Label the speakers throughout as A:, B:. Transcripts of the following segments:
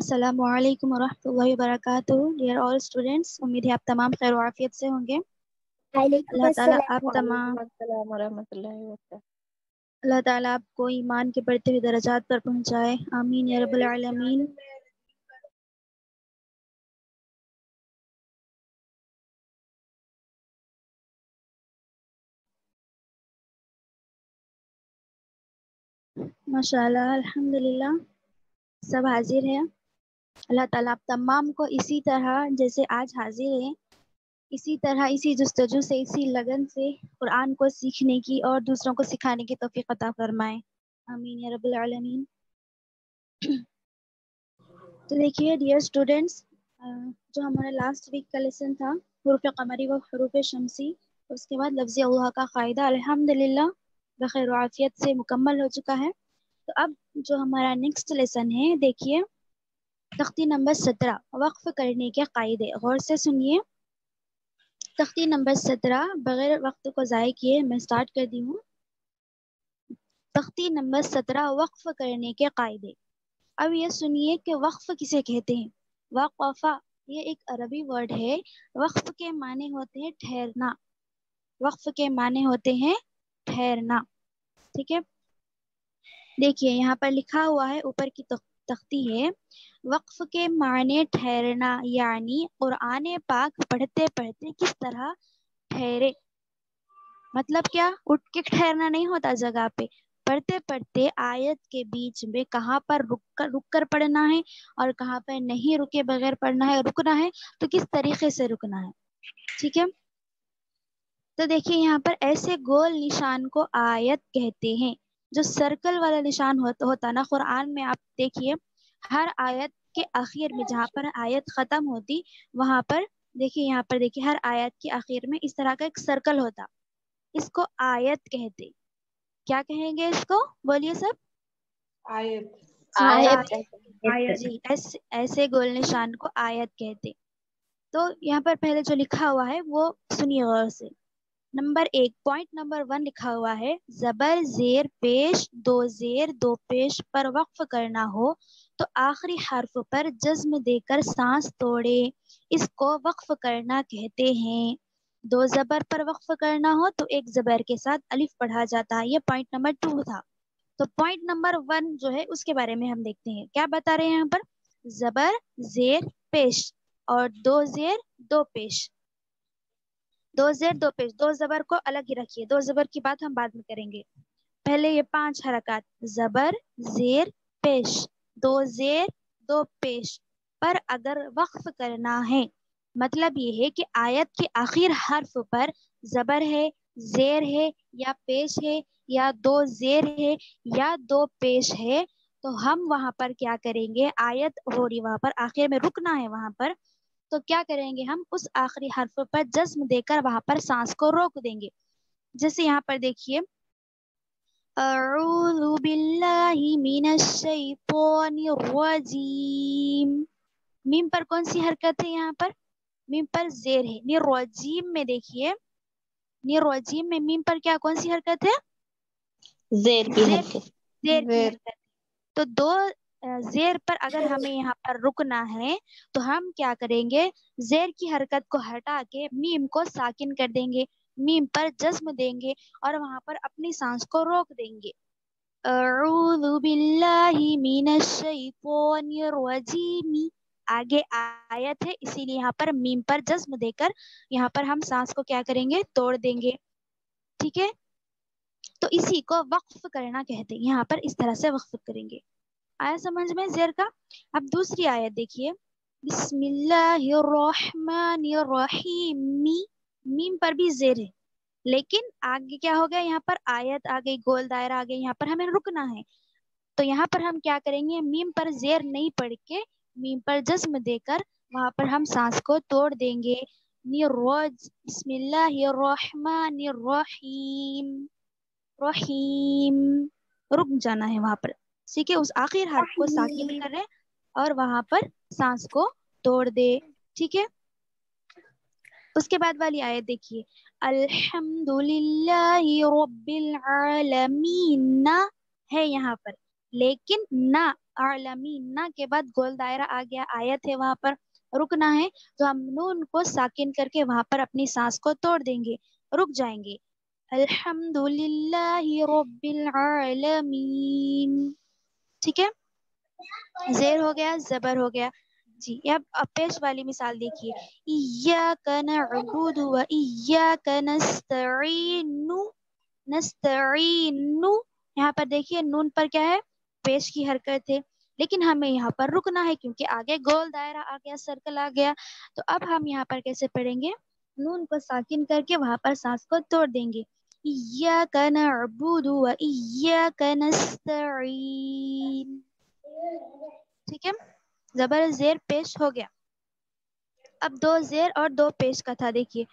A: अस्सलाम वालेकुम वरहमतुल्लाहि वबरकातुहू डियर ऑल स्टूडेंट्स उम्मीद है आप तमाम खैर आफियत से होंगे। अल्लाह ताला आप तमाम अल्लाह ताला आपको ईमान के बढ़ते हुए दर्जात पर पहुँचाए। आमीन या रब्बल आलमीन। माशाल्लाह अल्हम्दुलिल्लाह। सब हाजिर है? अल्लाह ताला आप तमाम को इसी तरह, जैसे आज हाजिर हैं, इसी तरह, इसी जस्तजू से, इसी लगन से कुरान को सीखने की और दूसरों को सिखाने की तोफ़ी अता फरमाए। आमीन या तो देखिए डियर स्टूडेंट्स जो हमारा लास्ट वीक का लेसन था, हरूफ कमरी व हरूफ शमसी, उसके बाद लफ्ज़ अल्लाह का फ़ायदा अल्हम्दुलिल्लाह, बखैर आफियत से मुकम्मल हो चुका है। तो अब जो हमारा नेक्स्ट लेसन है, देखिए तख्ती नंबर सत्रह, वक्फ करने के कायदे। गौर से सुनिए। तख्ती नंबर सत्रह, बगैर वक्त को ज़ाय किए, मैं स्टार्ट कर दी हूँ। तख्ती नंबर सत्रह, वक्फ करने के कायदे। अब यह सुनिए कि वक्फ किसे कहते हैं। वक़फ़ा, ये एक अरबी वर्ड है। वक्फ के माने होते हैं ठहरना। वक्फ के माने होते हैं ठहरना। ठीक है? देखिए, यहाँ पर लिखा हुआ है, ऊपर की तख्ती है। वक्फ के माने ठहरना, यानी कुरान पाक पढ़ते पढ़ते किस तरह ठहरे? मतलब क्या? उठ के ठहरना नहीं होता जगह पे। पढ़ते पढ़ते आयत के बीच में कहाँ पर रुक कर रुक कर पढ़ना है और कहाँ पर नहीं रुके बगैर पढ़ना है, रुकना है तो किस तरीके से रुकना है? ठीक है? तो देखिए, यहाँ पर ऐसे गोल निशान को आयत कहते हैं। जो सर्कल वाला निशान होता होता ना, कुरान में आप देखिए हर आयत के आखिर में जहाँ पर आयत खत्म होती वहाँ पर देखिए यहाँ पर देखिए हर आयत के आखिर में इस तरह का एक सर्कल होता। इसको आयत कहते। क्या कहेंगे इसको? बोलिए सब।
B: आयत।
A: आयत आयत। जी ऐसे ऐसे गोल निशान को आयत कहते। तो यहाँ पर पहले जो लिखा हुआ है वो सुनिए गौर से। नंबर एक पॉइंट नंबर वन लिखा हुआ है जबर जेर पेश दो जेर दो पेश पर वक्फ करना हो तो आखिरी हर्फ पर जज्म देकर सांस तोड़े। इसको वक्फ करना कहते हैं। दो जबर पर वक्फ करना हो तो एक जबर के साथ अलिफ पढ़ा जाता है। ये पॉइंट नंबर टू था। तो पॉइंट नंबर वन जो है, उसके बारे में हम देखते हैं। क्या बता रहे हैं यहाँ पर? जबर, जेर, पेश। और दो जेर, दो पेश। दो जेर, दो पेश। दो जबर को अलग ही रखिए। दो जबर की बात हम बाद में करेंगे। पहले ये पाँच हरकत। जबर, जेर, पेश। दो जेर दो पेश, पर अगर वक्फ करना है। मतलब ये है कि आयत के आखिर हर्फ पर जबर है, जेर है, या पेश है, या दो जेर है, या दो पेश है तो हम वहाँ पर क्या करेंगे? आयत हो रही वहाँ पर, आखिर में रुकना है वहाँ पर तो क्या करेंगे हम? उस आखिरी हर्फ पर जज्म देकर वहाँ पर सांस को रोक देंगे। जैसे यहाँ पर देखिए मीम पर कौन सी हरकत है यहाँ पर? मीम पर जेर है। निरोजीम में देखिए। निरोजीम में मीम पर क्या कौन सी हरकत है?
C: जेर की हरकत।
A: जेर की हरकत। तो दो जेर पर अगर हमें यहाँ पर रुकना है तो हम क्या करेंगे? जेर की हरकत को हटा के मीम को साकिन कर देंगे। मीम पर जज्म देंगे और वहाँ पर अपनी सांस को रोक देंगे। आगे आयत है, इसीलिए यहाँ पर मीम पर जज्म देकर यहाँ पर हम सांस को क्या करेंगे? तोड़ देंगे। ठीक है? तो इसी को वक्फ करना कहते हैं। यहाँ पर इस तरह से वक्फ करेंगे। आया समझ में जेर का? अब दूसरी आयत देखिए। बिस्मिल्लाहिर्रहमानिर्रहीम। मीम पर भी जेर है। लेकिन आगे क्या हो गया? यहाँ पर आयत आ गई गोल दायरा आ गई यहाँ पर हमें रुकना है। तो यहाँ पर हम क्या करेंगे? मीम पर जेर नहीं पढ़ के मीम पर जस्म देकर वहाँ पर हम सांस को तोड़ देंगे। निरोज बिस्मिल्लाहिर्रहमानिर्रहीम रहीम। रुक जाना है वहाँ पर। ठीक है उस आखिर हर्फ को साकिन करें और वहाँ पर सांस को तोड़ दे। ठीक है? उसके बाद वाली आयत देखिए, अल्हम्दुलिल्लाहि है यहाँ पर, लेकिन ना, आलमीन ना के बाद गोल दायरा आ गया, आयत है वहाँ पर, रुकना है तो हम नून को साकिन करके वहाँ पर अपनी सांस को तोड़ देंगे, रुक जाएँगे। अल्हम्दुलिल्लाहि ठीक है? जेर हो गया, जबर हो गया जी अब पेश वाली मिसाल देखिए यहाँ पर देखिए, नून पर क्या है? पेश की हरकत है। लेकिन हमें यहाँ पर रुकना है, क्योंकि आगे गोल दायरा आ गया सर्कल आ गया। तो अब हम यहाँ पर कैसे पढ़ेंगे? नून को साकिन करके वहाँ पर सांस को तोड़ देंगे। ठीक है? जबर जेर पेश हो गया। अब दो जेर और दो पेश का था देखिए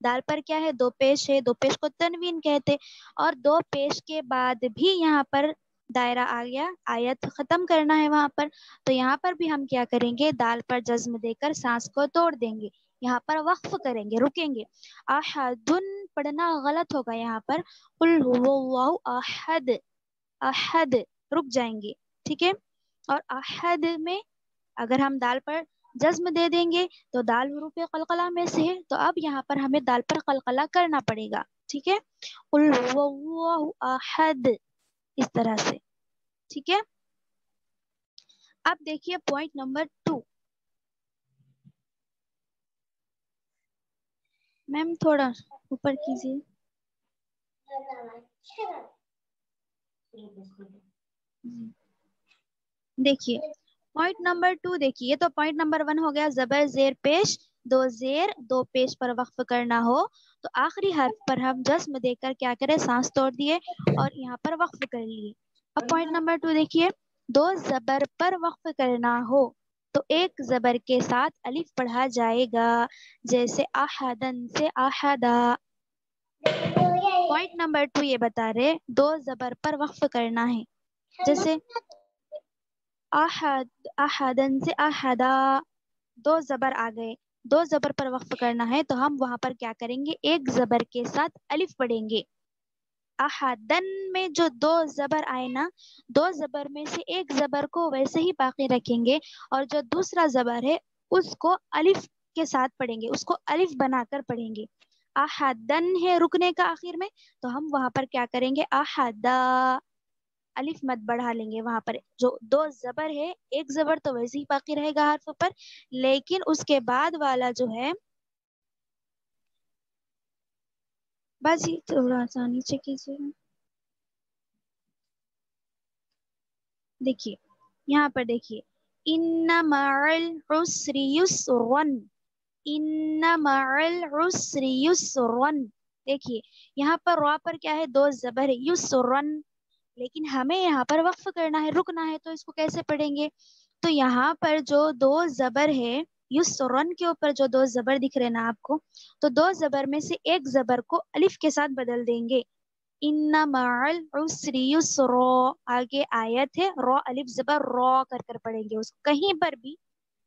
A: दाल पर क्या है? दो पेश है। दो पेश को तनवीन कहते और दो पेश के बाद भी यहाँ पर दायरा आ गया। आयत खत्म करना है वहाँ पर। तो यहाँ पर भी हम क्या करेंगे? दाल पर जज्म देकर सांस को तोड़ देंगे। यहाँ पर वक्फ करेंगे। रुकेंगे। अहदुन पढ़ना गलत होगा यहाँ पर। अहद अहद, रुक जाएँगे, ठीक है? और अहद में अगर हम दाल पर जज्म दे देंगे तो दाल हरूफ कलकला में से है तो अब यहाँ पर हमें दाल पर कलकला करना पड़ेगा, ठीक है? अहद, इस तरह से, ठीक है? अब देखिए पॉइंट नंबर टू मैम, थोड़ा ऊपर कीजिए। देखिए पॉइंट नंबर टू देखिए तो पॉइंट नंबर वन हो गया। जबर, जेर, पेश। दो जेर, दो पेश पर वक्फ करना हो। तो आखिरी हर्फ पर हम जस्म देकर क्या करें? सांस तोड़ दिए और यहाँ पर वक्फ कर लिए। अब पॉइंट नंबर टू देखिए। दो जबर पर वक्फ करना हो। तो एक जबर के साथ अलिफ पढ़ा जाएगा, जैसे आहदन से आहदा। पॉइंट नंबर टू ये बता रहे दो जबर पर वक्फ करना है, जैसे आहद, आहदन से आहदा, दो जबर आ गए, दो जबर पर वक्फ करना है तो हम वहाँ पर क्या करेंगे, एक जबर के साथ अलिफ पढ़ेंगे आहदन में जो दो जबर आए ना, दो जबर में से एक जबर को वैसे ही बाकी रखेंगे और जो दूसरा जबर है, उसको अलिफ के साथ पढ़ेंगे, उसको अलिफ बनाकर पढ़ेंगे। आहदन है रुकने का आखिर में तो हम वहाँ पर क्या करेंगे? आहदा अलिफ मत बढ़ा लेंगे वहाँ पर। जो दो जबर है, एक जबर तो वैसे ही बाकी रहेगा हर्फ पर लेकिन उसके बाद वाला जो है बस ये थोड़ा सा नीचे कीजिएगा। देखिए, यहाँ पर देखिए, इन्ना उसरी युस्रन देखिए, यहाँ पर रा पर क्या है? दो जबर है लेकिन हमें यहाँ पर वक्फ करना है, रुकना है तो इसको कैसे पढ़ेंगे? तो यहाँ पर जो दो जबर है युसरन के ऊपर जो दो जबर दिख रहे ना आपको तो दो जबर में से एक जबर को अलिफ के साथ बदल देंगे। आगे आयत है, रॉ अलिफ जबर रॉ कर कर पढ़ेंगे उसको। कहीं पर भी,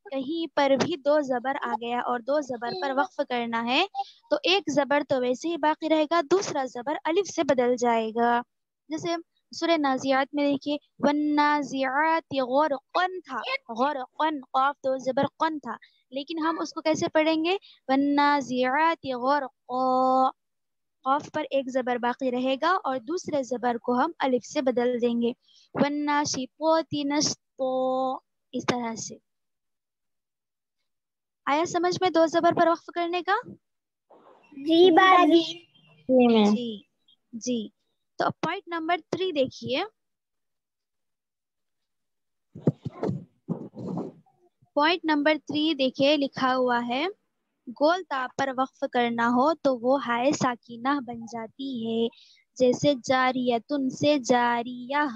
A: कहीं पर भी दो जबर आ गया और दो जबर पर वक्फ करना है तो एक जबर तो वैसे ही बाकी रहेगा, दूसरा जबर अलिफ से बदल जाएगा। जैसे सूर्य नाजियात में देखिए वन्नाजियात गौरकन था गौरकन कौफ दो जबर कन था लेकिन हम उसको कैसे पढ़ेंगे वन्नाजियात गौरक कौफ पर एक जबर बाकी रहेगा और दूसरे जबर को हम अलिफ से बदल देंगे वन्ना शिपोती नस्तो इस तरह से आया समझ में दो जबर पर वक्फ करने का
B: जी बाजी
C: जी
A: जी तो पॉइंट नंबर थ्री देखिए। पॉइंट नंबर थ्री देखिए, लिखा हुआ है, गोल ता पर वक्फ करना हो तो वो हाय साकिना बन जाती है। जैसे जारियतुन से जारिया।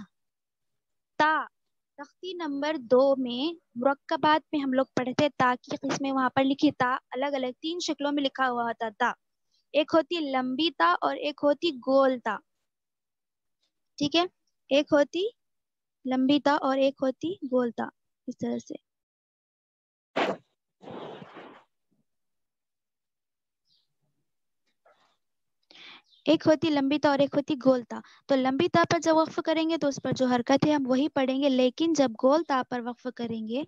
A: ता, तख्ती नंबर दो में मुरक्कबात में हम लोग पढ़ते थे, ता की किस्में वहाँ पर लिखी, ता अलग अलग तीन शक्लों में लिखा हुआ होता ता एक होती लंबी ता और एक होती गोल ता। ठीक है? एक होती लंबी ता और एक होती गोल ता इस तरह से। एक होती लंबी ता और एक होती गोल ता तो लंबी ता पर जब वक्फ करेंगे तो उस पर जो हरकत है हम वही पढ़ेंगे, लेकिन जब गोल ता पर वक्फ करेंगे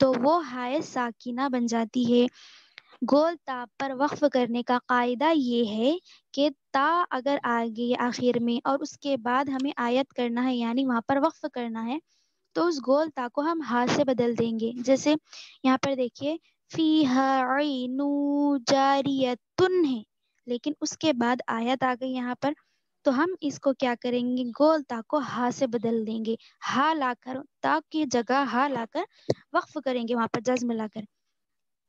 A: तो वो हाय साकिना बन जाती है। गोल ता पर वक्फ करने का कायदा ये है कि ता अगर आगे, आखिर में और उसके बाद हमें आयत करना है, यानी वहाँ पर वक्फ करना है तो उस गोल ता को हम हाथ से बदल देंगे। जैसे यहाँ पर देखिए जारियतुन है, लेकिन उसके बाद आयत आ गई यहाँ पर तो हम इसको क्या करेंगे? गोल ता को हा से बदल देंगे। हा लाकर, ता की जगह हा लाकर वक्फ करेंगे वहाँ पर जज्म लाकर।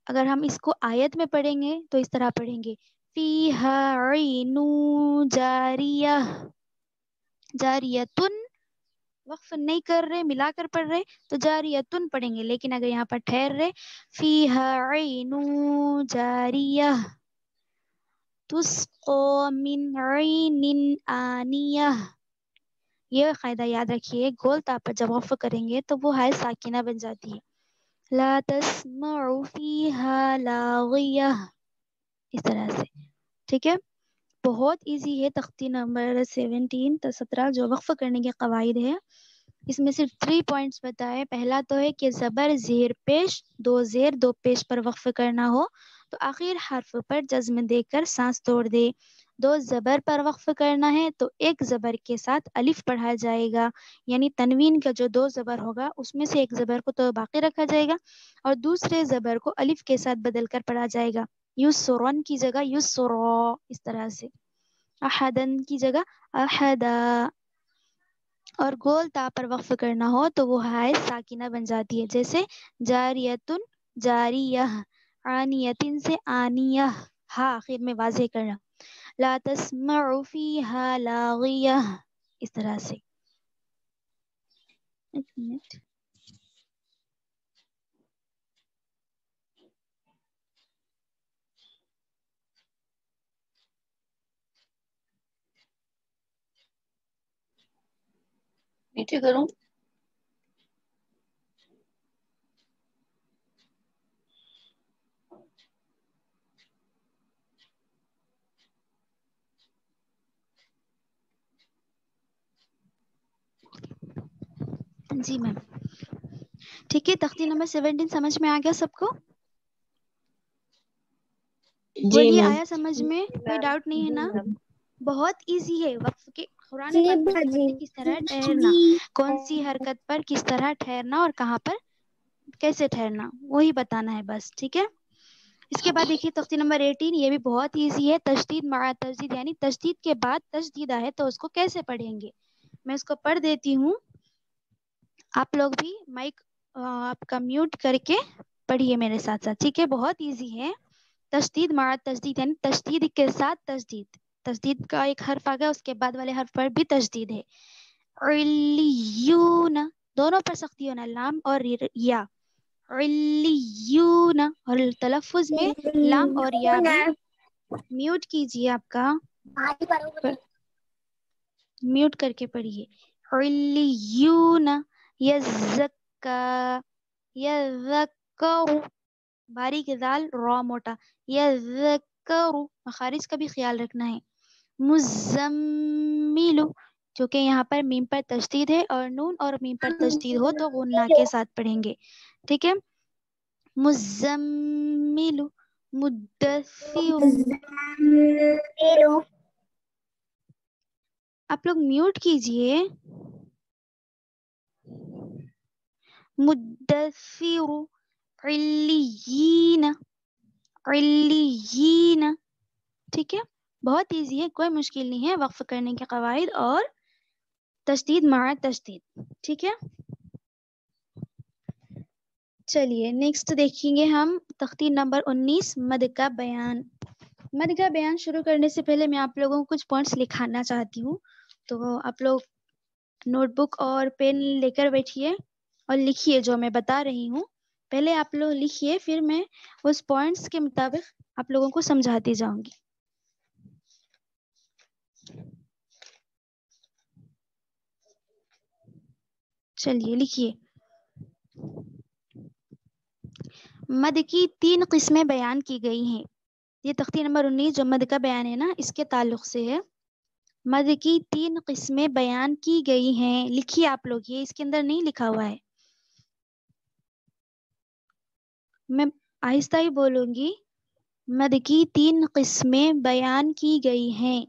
A: अगर हम इसको आयत में पढ़ेंगे तो इस तरह पढ़ेंगे। ईनू जारिया, जारियतुन, वक्फ नहीं कर रहे, मिलाकर पढ़ रहे तो जारियतुन पढ़ेंगे। लेकिन अगर यहाँ पर ठहर रहे, फीहा ईनू जारिया, तुस्को मिन आनिया। ये कायदा याद रखिए, गोल ताप पर जब वक्फ करेंगे तो वो हाय साकिना बन जाती है। ला इस तरह से। ठीक है? बहुत इजी है तख्ती नंबर सेवनटीन तो सत्रह जो वक्फ करने के कवायद है। इसमें सिर्फ़ थ्री पॉइंट्स बताए। पहला तो है कि ज़बर जेर पेश, दो जेर, दो पेश पर वक्फ करना हो। तो आखिर हर्फ पर जज्म देकर सांस तोड़ दे। दो ज़बर पर वक्फ करना है तो एक ज़बर के साथ अलिफ पढ़ा जाएगा। यानी तनवीन का जो दो ज़बर होगा, उसमें से एक ज़बर को तो बाकी रखा जाएगा और दूसरे ज़बर को अलिफ के साथ बदल कर पढ़ा जाएगा। युसरन की जगह युसरा इस तरह से। अहदन की जगह अहदा। और गोल ता पर वक्फ करना हो तो वो हाय साकिना बन जाती है। जैसे जारियतुन जारियह, आनियतिन से आनियह। हा, आखिर में वाजे करना। ला तस्मउ फीहा लागियह इस तरह से एक मिनट
C: नीचे करूँ
A: जी मैम। ठीक है तख्ती नंबर सेवनटीन समझ में आ गया सबको?
C: जी
A: बोलिए आया समझ में? कोई डाउट नहीं है ना? बहुत इजी है वक्फ के कुरान में किस तरह ठहरना? कौन सी हरकत पर किस तरह ठहरना और कहाँ पर कैसे ठहरना? वही बताना है बस ठीक है? इसके बाद देखिए तख्ती नंबर 18 ये भी बहुत इजी है। तशदीद मरा तजदीद यानी तशदीद के बाद तशदीदा है तो उसको कैसे पढ़ेंगे? मैं इसको पढ़ देती हूँ। आप लोग भी माइक आपका म्यूट करके पढ़िए मेरे साथ साथ ठीक है? बहुत इजी है। तशदीद मरा तजदीद यानी तशदीद के साथ तजदीद तजदीद का एक हर्फ आ गया उसके बाद वाले हर्फ पर भी तजदीद है। इल्लियून दोनों पर सख्ती होना लाम और या। इल्लियून और तलफुज में लाम और या म्यूट कीजिए आपका। म्यूट करके पढ़िए। इल्लियून यज़क्का यज़क्करु बारीक दाल रॉ मोटा। यज़क्करु मखारिज का भी ख्याल रखना है। मुज़म्मिलु क्योंकि यहाँ पर मीम पर तशदीद है और नून और मीम पर तशदीद हो तो गुन्ना के साथ पढ़ेंगे। ठीक है? मुज़म्मिलु मुद्दस्सिरु आप लोग म्यूट कीजिए। मुद्दसिर इल्लियीन इल्लियीन ठीक है? बहुत इजी है, कोई मुश्किल नहीं है वक्फ करने के कवायद और तशदीद मार तशदीद, ठीक है? चलिए नेक्स्ट देखेंगे हम तख्ती नंबर 19 मद का बयान। मद का बयान शुरू करने से पहले मैं आप लोगों को कुछ पॉइंट्स लिखाना चाहती हूँ। तो आप लोग नोटबुक और पेन लेकर बैठिए। और लिखिए जो मैं बता रही हूँ। पहले आप लोग लिखिए, फिर मैं उस पॉइंट्स के मुताबिक आप लोगों को समझाती जाऊँगी। चलिए, लिखिए। मद की तीन किस्में बयान की गई हैं। ये तख्ती नंबर उन्नीस, जो मद का बयान है ना, इसके ताल्लुक से है। मद की तीन किस्में बयान की गई हैं। लिखिए आप लोग, ये इसके अंदर नहीं लिखा हुआ है। मैं आहिस्ता ही बोलूँगी, मद की तीन किस्में बयान की गई हैं।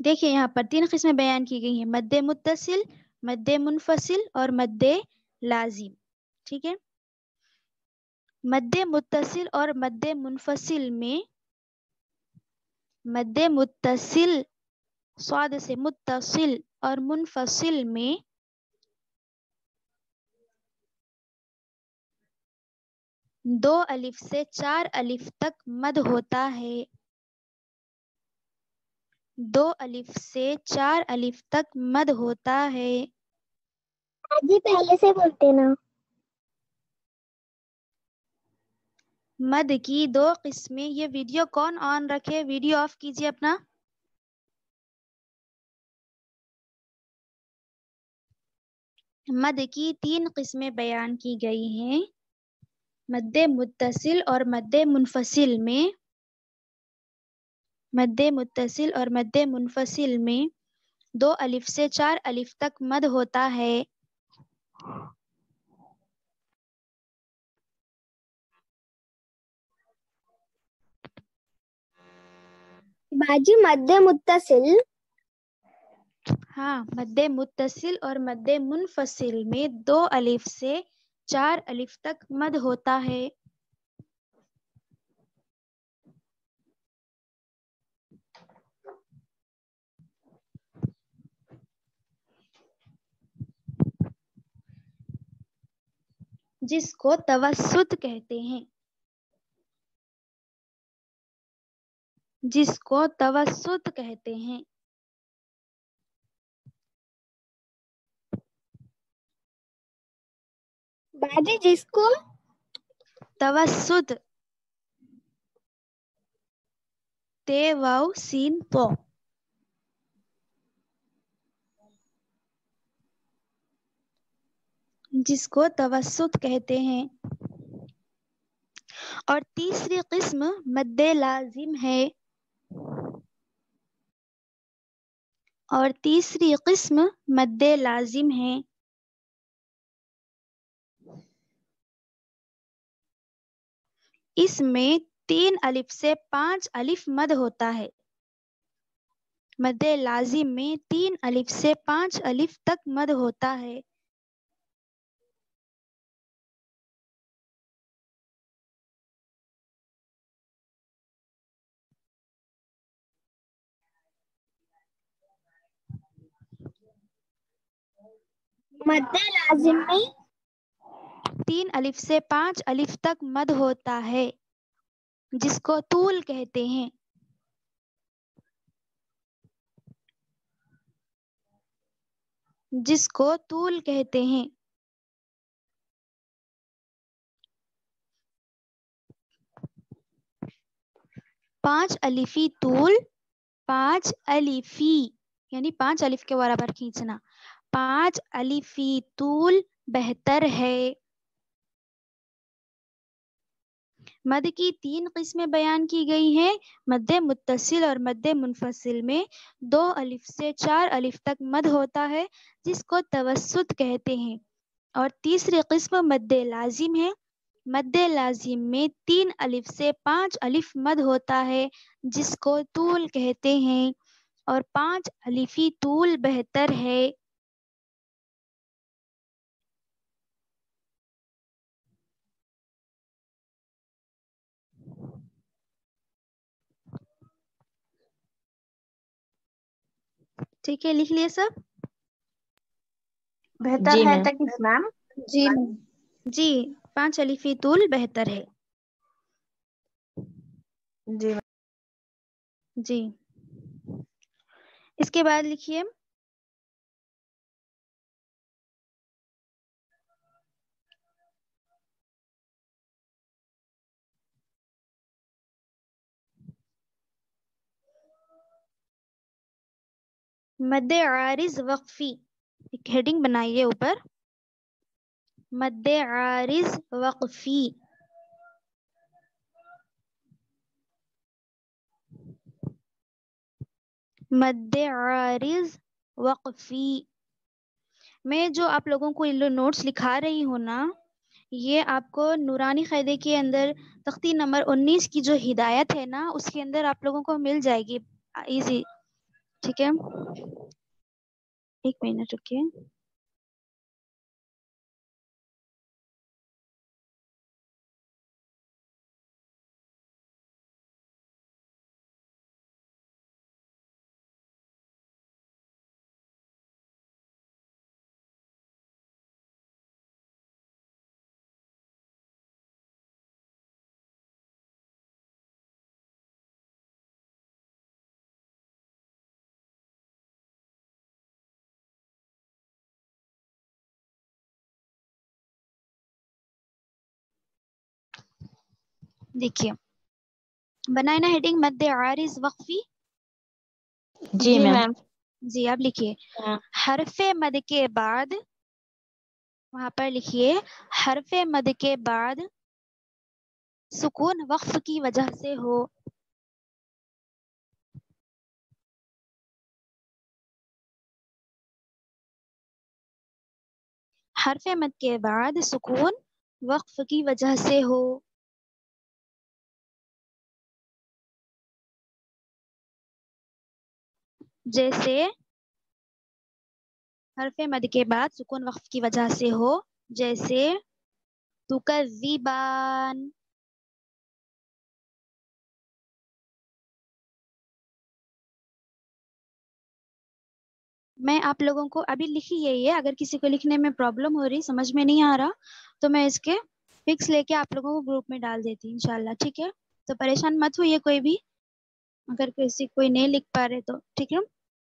A: देखिए, यहाँ पर तीन किस्में बयान की गई हैं, मद्द मुत्तसिल, मद्द मुनफसिल और मद्द लाजिम। ठीक है? मद्द मुत्तसिल और मद्द मुनफसिल में, मद्द मुत्तसिल, स्वाद से मुत्तसिल और मुनफसिल में दो अलिफ से चार अलिफ तक मद होता है। दो अलिफ से चार अलिफ तक मद होता है।
B: जी पहले से बोलते ना।
A: मद की दो किस्में ये वीडियो कौन ऑन रखे? वीडियो ऑफ़ कीजिए अपना। मद की तीन किस्में बयान की गई हैं। मद्द मुत्तसिल और मद्द मुनफसिल में मद्द मुत्तसिल और मद्द मुनफसिल में दो अलिफ से चार अलिफ तक मद होता है।
B: बाजी मध्य मुत्तसिल।
A: हाँ मद्द मुत्तसिल और मद्द मुनफसिल में दो अलिफ से चार अलिफ तक मद होता है। जिसको तवस्सुत कहते हैं। जिसको तवसुत कहते हैं।
B: बाजी जिसको
A: तवस्सुत ते वाव सीन पो। जिसको तवस्सुत कहते हैं। और तीसरी किस्म मद्दे लाजिम है। और तीसरी किस्म मद्दे लाजिम है। इसमें तीन अलिफ से पाँच अलिफ मद होता है। मद लाजिम में तीन अलिफ से पाँच अलिफ तक मद होता है।
B: मध्य लाजिम में
A: तीन अलिफ से पाँच अलिफ तक मद होता है, जिसको तूल कहते हैं। जिसको तूल कहते हैं। पाँच अलिफी तूल, पाँच अलिफी, यानी पाँच अलिफ के बराबर खींचना। पाँच अलिफी तूल बेहतर है। मद की तीन किस्में बयान की गई हैं मद मुत्तसिल और मद मुनफसिल में। दो अलिफ से चार अलिफ तक मद होता है, जिसको तवस्सुत कहते हैं। और तीसरी किस्म मद लाजिम है। मद लाजिम में तीन अलिफ से पाँच अलिफ मद होता है, जिसको तूल कहते हैं। और पाँच अलिफी तूल बेहतर है। ठीक है लिख लिए सब?
D: बेहतर है
C: मैम।
D: तक मैम?
C: जी
A: जी पाँच अलीफी तुल बेहतर है।
D: जी
A: जी। इसके बाद लिखिए। मद्द आरिज वक्फी एक हेडिंग बनाइए ऊपर। मद्द आरिज वक्फी मद्द आरिज वक्फी मैं जो आप लोगों को नोट्स लिखा रही हूँ ना, ये आपको नूरानी कैदे के अंदर, तख्ती नंबर 19 की जो हिदायत है ना, उसके अंदर आप लोगों को मिल जाएगी। इजी ठीक है। एक मिनट रुकिए। देखिए बनाए ना हेडिंग मद्द आरिज वक्फी।
C: जी मैम।
A: जी आप लिखिए। हरफ मद के बाद वहाँ पर लिखिए हरफ मद के बाद सुकून वक्फ की वजह से हो। हरफे मद के बाद सुकून वक्फ की वजह से हो। जैसे हरफे मद के बाद सुकून वक्फ की वजह से हो, जैसे तुकज़िबान मैं आप लोगों को अभी लिखी यही है, अगर किसी को लिखने में प्रॉब्लम हो रही, समझ में नहीं आ रहा तो मैं इसके फिक्स लेके आप लोगों को ग्रुप में डाल देती इंशाल्लाह, ठीक है? तो परेशान मत होइए कोई भी, अगर किसी कोई नहीं लिख पा रहे तो ठीक है?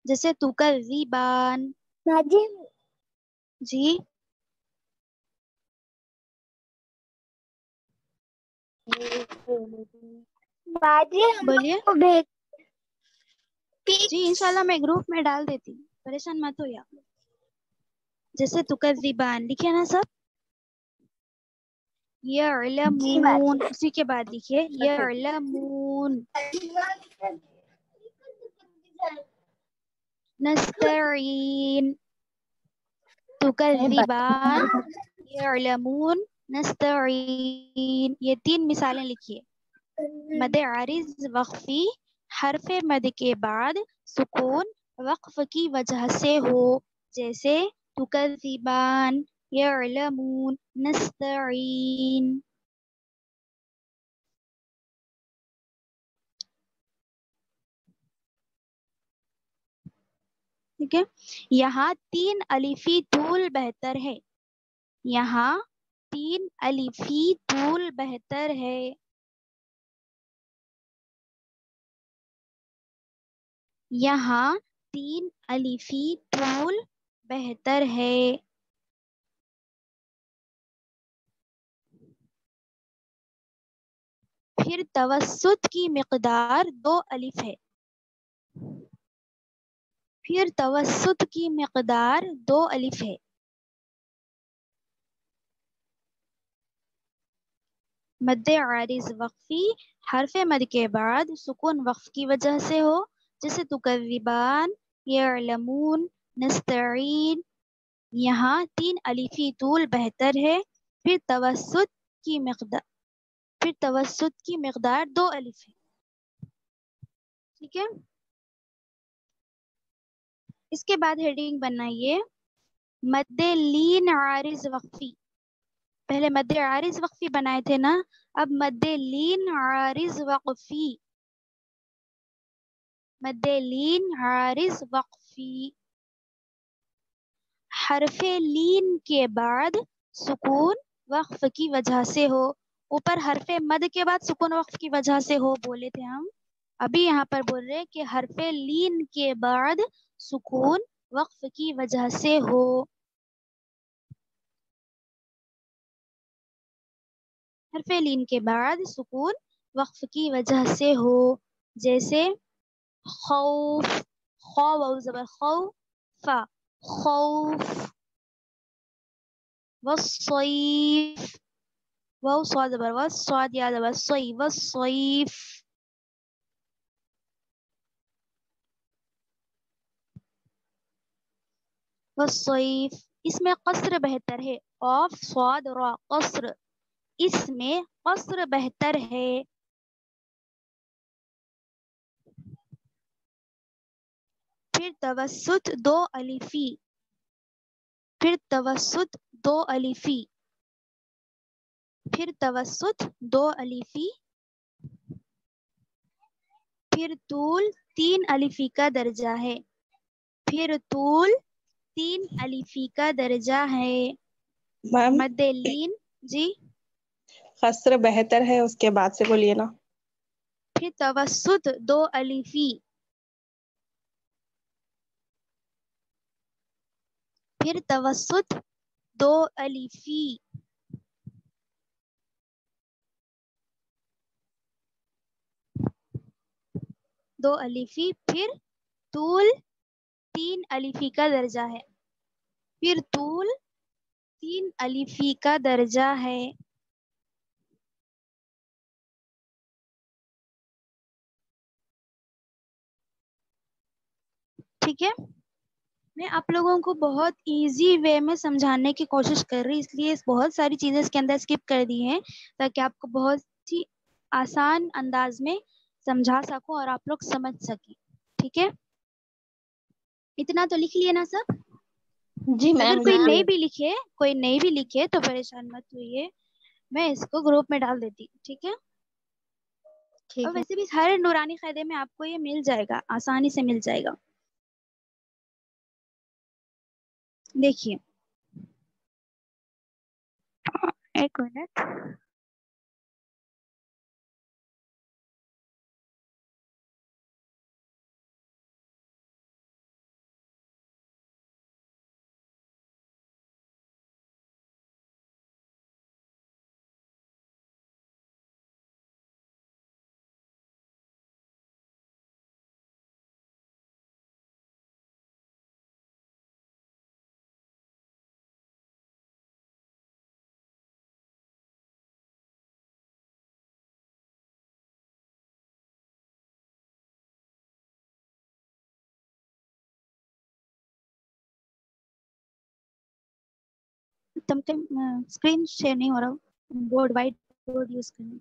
A: जैसे तुकज़िबान
B: बाजी
A: जी।
B: बाजी हम
A: बोलिए। जी इंशाल्लाह मैं ग्रुप में डाल देती हूँ। परेशान मत आप लोग जैसे तुकज़िबान लिखे ना सब। यअलमून उसी के बाद लिखिए। यअलमून नस्तईन तुकज़िबान यअलमून नस्तईन ये तीन मिसालें लिखिए मद आरिज वक्फी हरफ मद के बाद सुकून वक्फ की वजह से हो जैसे तुकज़िबान यअलमून नस्तईन ठीक है? यहाँ तीन अलीफी तूल बेहतर है। यहाँ तीन अलीफी तूल बेहतर है। यहाँ तीन अलीफी तूल बेहतर है। फिर तवस्सुत की मकदार दो अलिफ है। फिर तवस्सुत की मकदार दो अलिफ है। मद्द आरिज वक्फी, हरफ मद के बाद सुकून वक्फ की वजह से हो, जैसे तुकज़िबान यअलमून नस्तईन यहाँ तीन अलिफी तूल बेहतर है। फिर तवस्सुत की मकदार फिर तवसुत की मकदार दो अलिफ है। ठीक है? इसके बाद हेडिंग बनाइए। मद लीन आरिज वक्फी। पहले मद आरिज वक्फी बनाए थे ना? अब मद लीन आरिज वक्फी। मद लीन आरिज वक्फी। हरफ लीन के बाद सुकून वक्फ की वजह से हो। ऊपर हरफ मद के बाद सुकून वक्फ की वजह से हो, बोले थे हम। अभी यहाँ पर बोल रहे हैं कि हरफ लीन के बाद सुकून वक्फ की वजह से हो। हरफ लीन के बाद सुकून वक्फ की वजह से हो। जैसे खौफ खौ फा, खौफ, वस्सैफ वाव स्वाद जबर स्वाद या जबर सई वस्सैफ इसमें कसर बेहतर है। ऑफ़ स्वाद कसर। इसमें कसर बेहतर है। फिर तवसुत दो अलीफी। फिर तवसुत दो अलीफी। फिर तवसुत दो अलीफी। फिर तूल तीन अलीफी का दर्जा है। फिर तूल तीन अलिफी का दर्जा है।
D: मैम?
A: मद्दलीन जी?
D: खसर बेहतर है उसके बाद से बोलिए ना।
A: फिर तवसुत दो अलिफी। फिर तवसुत दो अलीफी। दो अलीफी फिर तूल तीन अलीफी का दर्जा है। फिर तूल तीन अलीफी का दर्जा है। ठीक है? मैं आप लोगों को बहुत इजी वे में समझाने की कोशिश कर रही इसलिए बहुत सारी चीज़ें इसके अंदर स्किप कर दी हैं, ताकि आपको बहुत ही आसान अंदाज में समझा सकूँ और आप लोग समझ सकें। ठीक है? इतना तो लिख लिए ना सब?
C: जी मैम अगर
A: कोई नहीं भी लिखे कोई नहीं भी लिखे तो परेशान मत होइए। मैं इसको ग्रुप में डाल देती हूँ ठीक है?
C: ठीक
A: और वैसे भी हर नूरानी कायदे में आपको ये मिल जाएगा आसानी से मिल जाएगा। देखिए। एक मिनट। तुम स्क्रीन शेयर नहीं हो रहा बोर्ड वाइट बोर्ड यूज़ करना।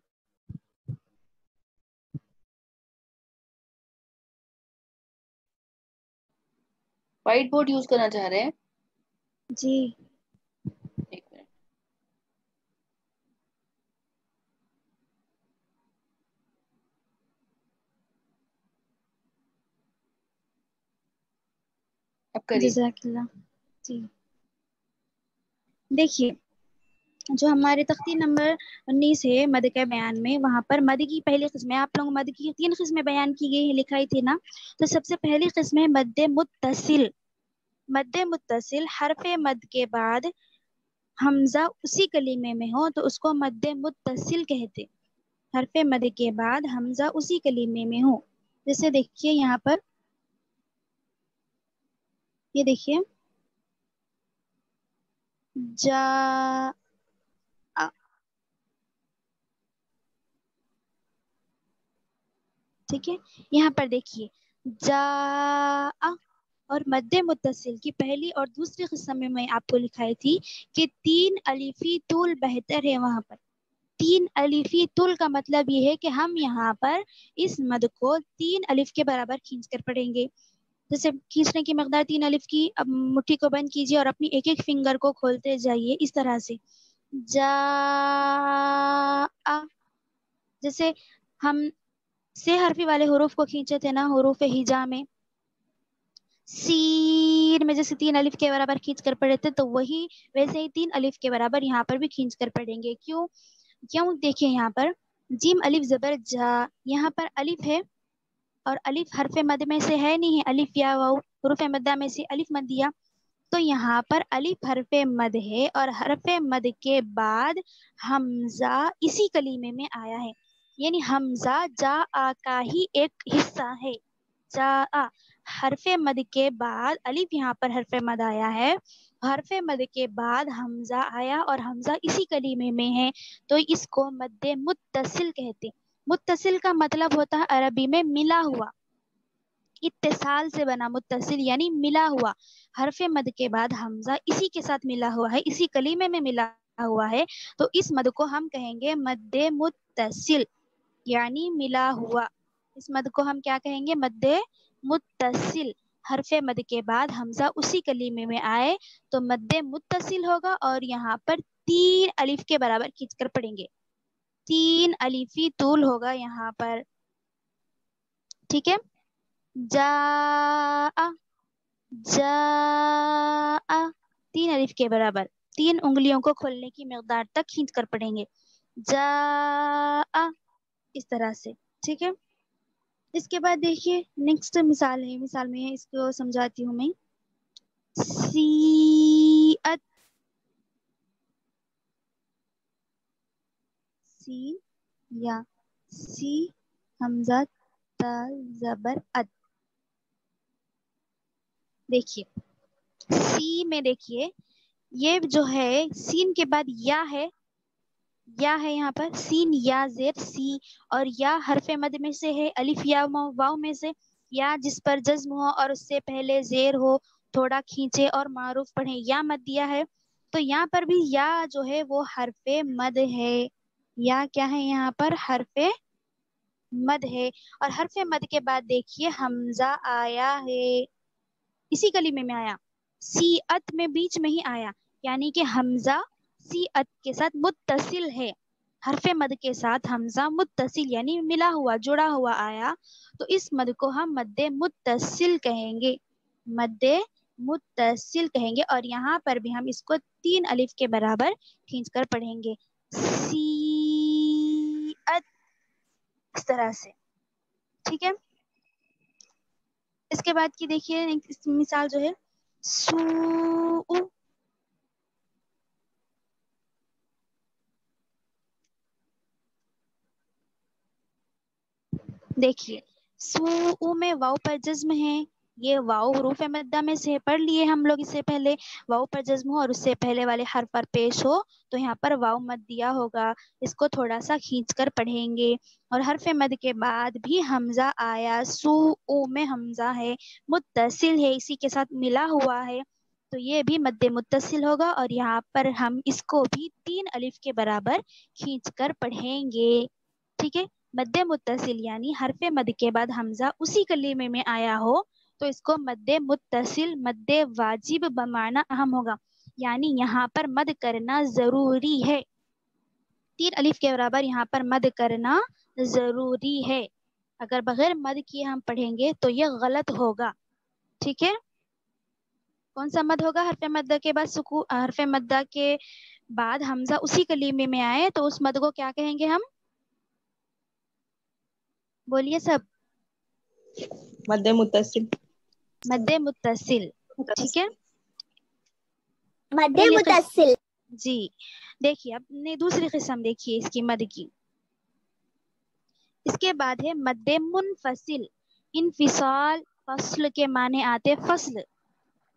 E: व्हाइट बोर्ड यूज़ करना चाह रहे हैं?
A: जी।
E: अब करिए।
A: जी। देखिए, जो हमारे तख्ती नंबर उन्नीस है, मद के बयान में, वहाँ पर मद की पहली किस्में, आप लोग मद की तीन किस्में बयान की गई है लिखाई थी ना? तो सबसे पहली किस्म है मद मुत्तसिल। मद मुत्तसिल हरफ मद के बाद हमजा उसी कलीमे में हो तो उसको मद मुत्तसिल कहते हरफ मद के बाद हमजा उसी कलीमे में हो। जैसे देखिए यहाँ पर, ये देखिए। जा ठीक है, यहाँ पर देखिए, जा और मद्दे मुतसिल की पहली और दूसरी किस्म में मैं आपको लिखाई थी कि तीन अलीफी तुल बेहतर है वहाँ पर। तीन अलीफी तुल का मतलब ये है कि हम यहाँ पर इस मद को तीन अलिफ के बराबर खींच कर पढ़ेंगे। जैसे खींचने की मकदार तीन अलिफ की, अब मुट्ठी को बंद कीजिए और अपनी एक एक फिंगर को खोलते जाइए इस तरह से। जा जैसे हम से हरफी वाले हरूफ को खींचे थे ना, हरूफ हिजा में। सीन में जैसे तीन अलिफ के बराबर खींच कर पड़े थे तो वही वैसे ही तीन अलिफ के बराबर यहाँ पर भी खींच कर पड़ेंगे। क्यों? क्यों? देखिए यहाँ पर, जिम अलिफ जबर जा, यहाँ पर अलिफ है और अलिफ हरफ मद में से है नहीं है अलिफ या वाउ, हरूफ में से अलिफ मद दिया। तो यहाँ पर अलिफ हरफ मद है और हरफ मद के बाद हमजा इसी कलीमे में आया है। यानी हमजा जा आ का ही एक हिस्सा है। जा आ, हरफ मद के बाद अलिफ यहाँ पर हरफ मद आया है। हरफ मद के बाद हमजा आया और हमजा इसी कलीमे में है। तो इसको मद मुत्तसिल कहते मुत्तसिल का मतलब होता है अरबी में मिला हुआ। इत्तेसाल से बना मुत्तसिल, यानी मिला हुआ। हरफ मद के बाद हमजा इसी के साथ मिला हुआ है, इसी कलीमे में मिला हुआ है। तो इस मद को हम कहेंगे मद मुत्तसिल, यानी मिला हुआ। इस मद को हम क्या कहेंगे? मद मुत्तसिल। हरफ मद के बाद हमजा उसी कलीमे में आए तो मद मुतसिल होगा और यहाँ पर तीन अलिफ के बराबर खींच कर पढ़ेंगे। तीन अलीफी तूल होगा यहाँ पर। ठीक है? जा जा तीन अलिफ के बराबर। तीन उंगलियों को खोलने की मकदार तक खींच कर पढ़ेंगे। जा इस तरह से। ठीक है? इसके बाद देखिए नेक्स्ट मिसाल है। मिसाल में इसको समझाती हूँ मैं। सीअत सी या सी हमजा ता जबर अद। देखिए, सी में देखिए, ये जो है, सीन के बाद या है या है यहाँ पर, सीन या जेर, सी और या हरफ मद में से है, अलिफ या वाव में से, या जिस पर जज्म हो और उससे पहले जेर हो, थोड़ा खींचे और मारूफ पढ़े, या मद दिया है तो यहाँ पर भी या जो है वो हरफ मद है। या क्या है यहाँ पर? हरफ मद है। और हरफ मद के बाद देखिए, हमजा आया है। इसी कलीमे में आया। सी अत में बीच में ही आया। यानी कि हमजा सी अत के साथ मुतसिल है। हरफ मद के साथ हमजा मुत्तसिल यानी मिला हुआ, जुड़ा हुआ आया। तो इस मद को हम मद मुत्तसिल कहेंगे। मद मुत्तसिल कहेंगे। और यहाँ पर भी हम इसको तीन अलिफ के बराबर खींच कर पढ़ेंगे। सी इस तरह से। ठीक है? इसके बाद की देखिए मिसाल जो है, सू देखिए, सू में वाव पर जज्म है ये वाव हरूफ मद्दा में से पढ़ लिए हम लोग इससे पहले। वाव पर जज्म हो और उससे पहले वाले हर पर पेश हो तो यहाँ पर वाव मद दिया होगा। इसको थोड़ा सा खींच कर पढ़ेंगे। और हरफ मद के बाद भी हमजा आया, सू ऊ में हमजा है, मुत्तसिल है, इसी के साथ मिला हुआ है। तो ये भी मद्दे मुत्तसिल होगा और यहाँ पर हम इसको भी तीन अलिफ के बराबर खींच कर पढ़ेंगे। ठीक है? मद्दे मुत्तसिल यानी हरफ मद के बाद हमजा उसी कलीमे में आया हो। तो इसको मद्दे मुतसिल मद्दे वाजिब बमाना अहम होगा। यानी यहाँ पर मद करना ज़रूरी है। तीन अलिफ के बराबर यहाँ पर मद करना ज़रूरी है। अगर बगैर मद किए हम पढ़ेंगे तो ये गलत होगा। ठीक है? कौन सा मद होगा? हरफ मद्दा के बाद सुकू, हरफ मद्दा के बाद हमजा उसी कलीमे में आए तो उस मद को क्या कहेंगे हम? बोलिए सब।
D: मद्दे मुत्तसिल।
A: मद्दे मुतसिल ठीक है?
B: मद्दे मुत्तसिल।
A: जी। देखिए अपने दूसरी किस्म देखिए इसकी मद की। इसके बाद है मद्दे मुनफसिल। इनफिसाल फ़सल के माने आते फ़सल।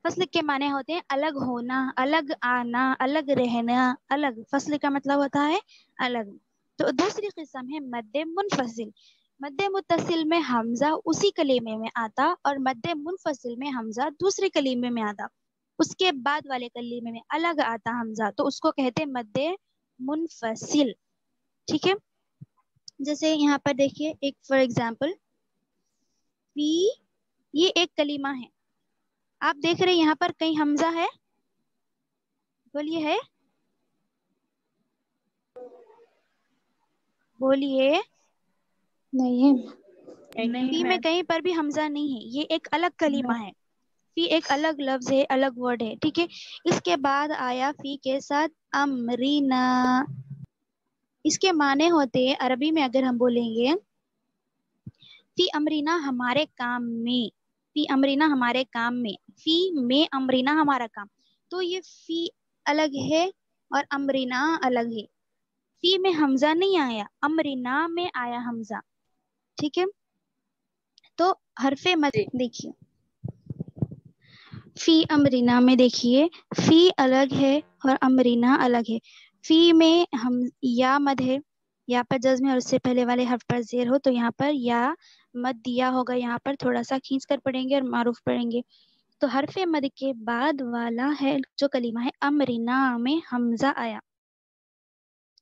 A: फ़सल के माने होते हैं अलग होना अलग आना अलग रहना अलग। फ़सल का मतलब होता है अलग। तो दूसरी किस्म है मद्दे मुनफसिल। मद्दे मुतसिल में हमजा उसी कलीमे में आता और मद्दे मुनफसिल में हमजा दूसरे कलीमे में आता। उसके बाद वाले कलीमे में अलग आता हमजा तो उसको कहते मद्दे मुनफसिल ठीक है? जैसे यहाँ पर देखिए, एक फॉर एग्ज़ाम्पल पी ये एक कलीमा है। आप देख रहे हैं यहाँ पर कहीं हमजा है? बोलिए है। बोलिए।
C: नहीं है।
A: फ़ी में कहीं पर भी हमजा नहीं है। ये एक अलग कलीमा है। फ़ी एक अलग लफ्ज है अलग वर्ड है ठीक है? इसके बाद आया फ़ी के साथ अमरीना। इसके माने होते हैं अरबी में अगर हम बोलेंगे फ़ी अमरीना हमारे काम में फ़ी अमरीना हमारे काम में फ़ी में अमरीना हमारा काम। तो ये फ़ी अलग है और अमरीना अलग है। फ़ी में हमजा नहीं आया अमरीना में आया हमजा। ठीक है? तो हरफे
E: जी।
A: देखिए। फ़ी अमरीना में देखिए फ़ी अलग है और अमरीना अलग है। फ़ी में हम या मद है या पर जज्म और उससे पहले वाले हर्फ पर जेर हो तो यहाँ पर या मद दिया होगा। यहाँ पर थोड़ा सा खींच कर पढ़ेंगे और मारूफ पढ़ेंगे। तो हरफ मद के बाद वाला है जो कलीमा है अमरीना में हमजा आया।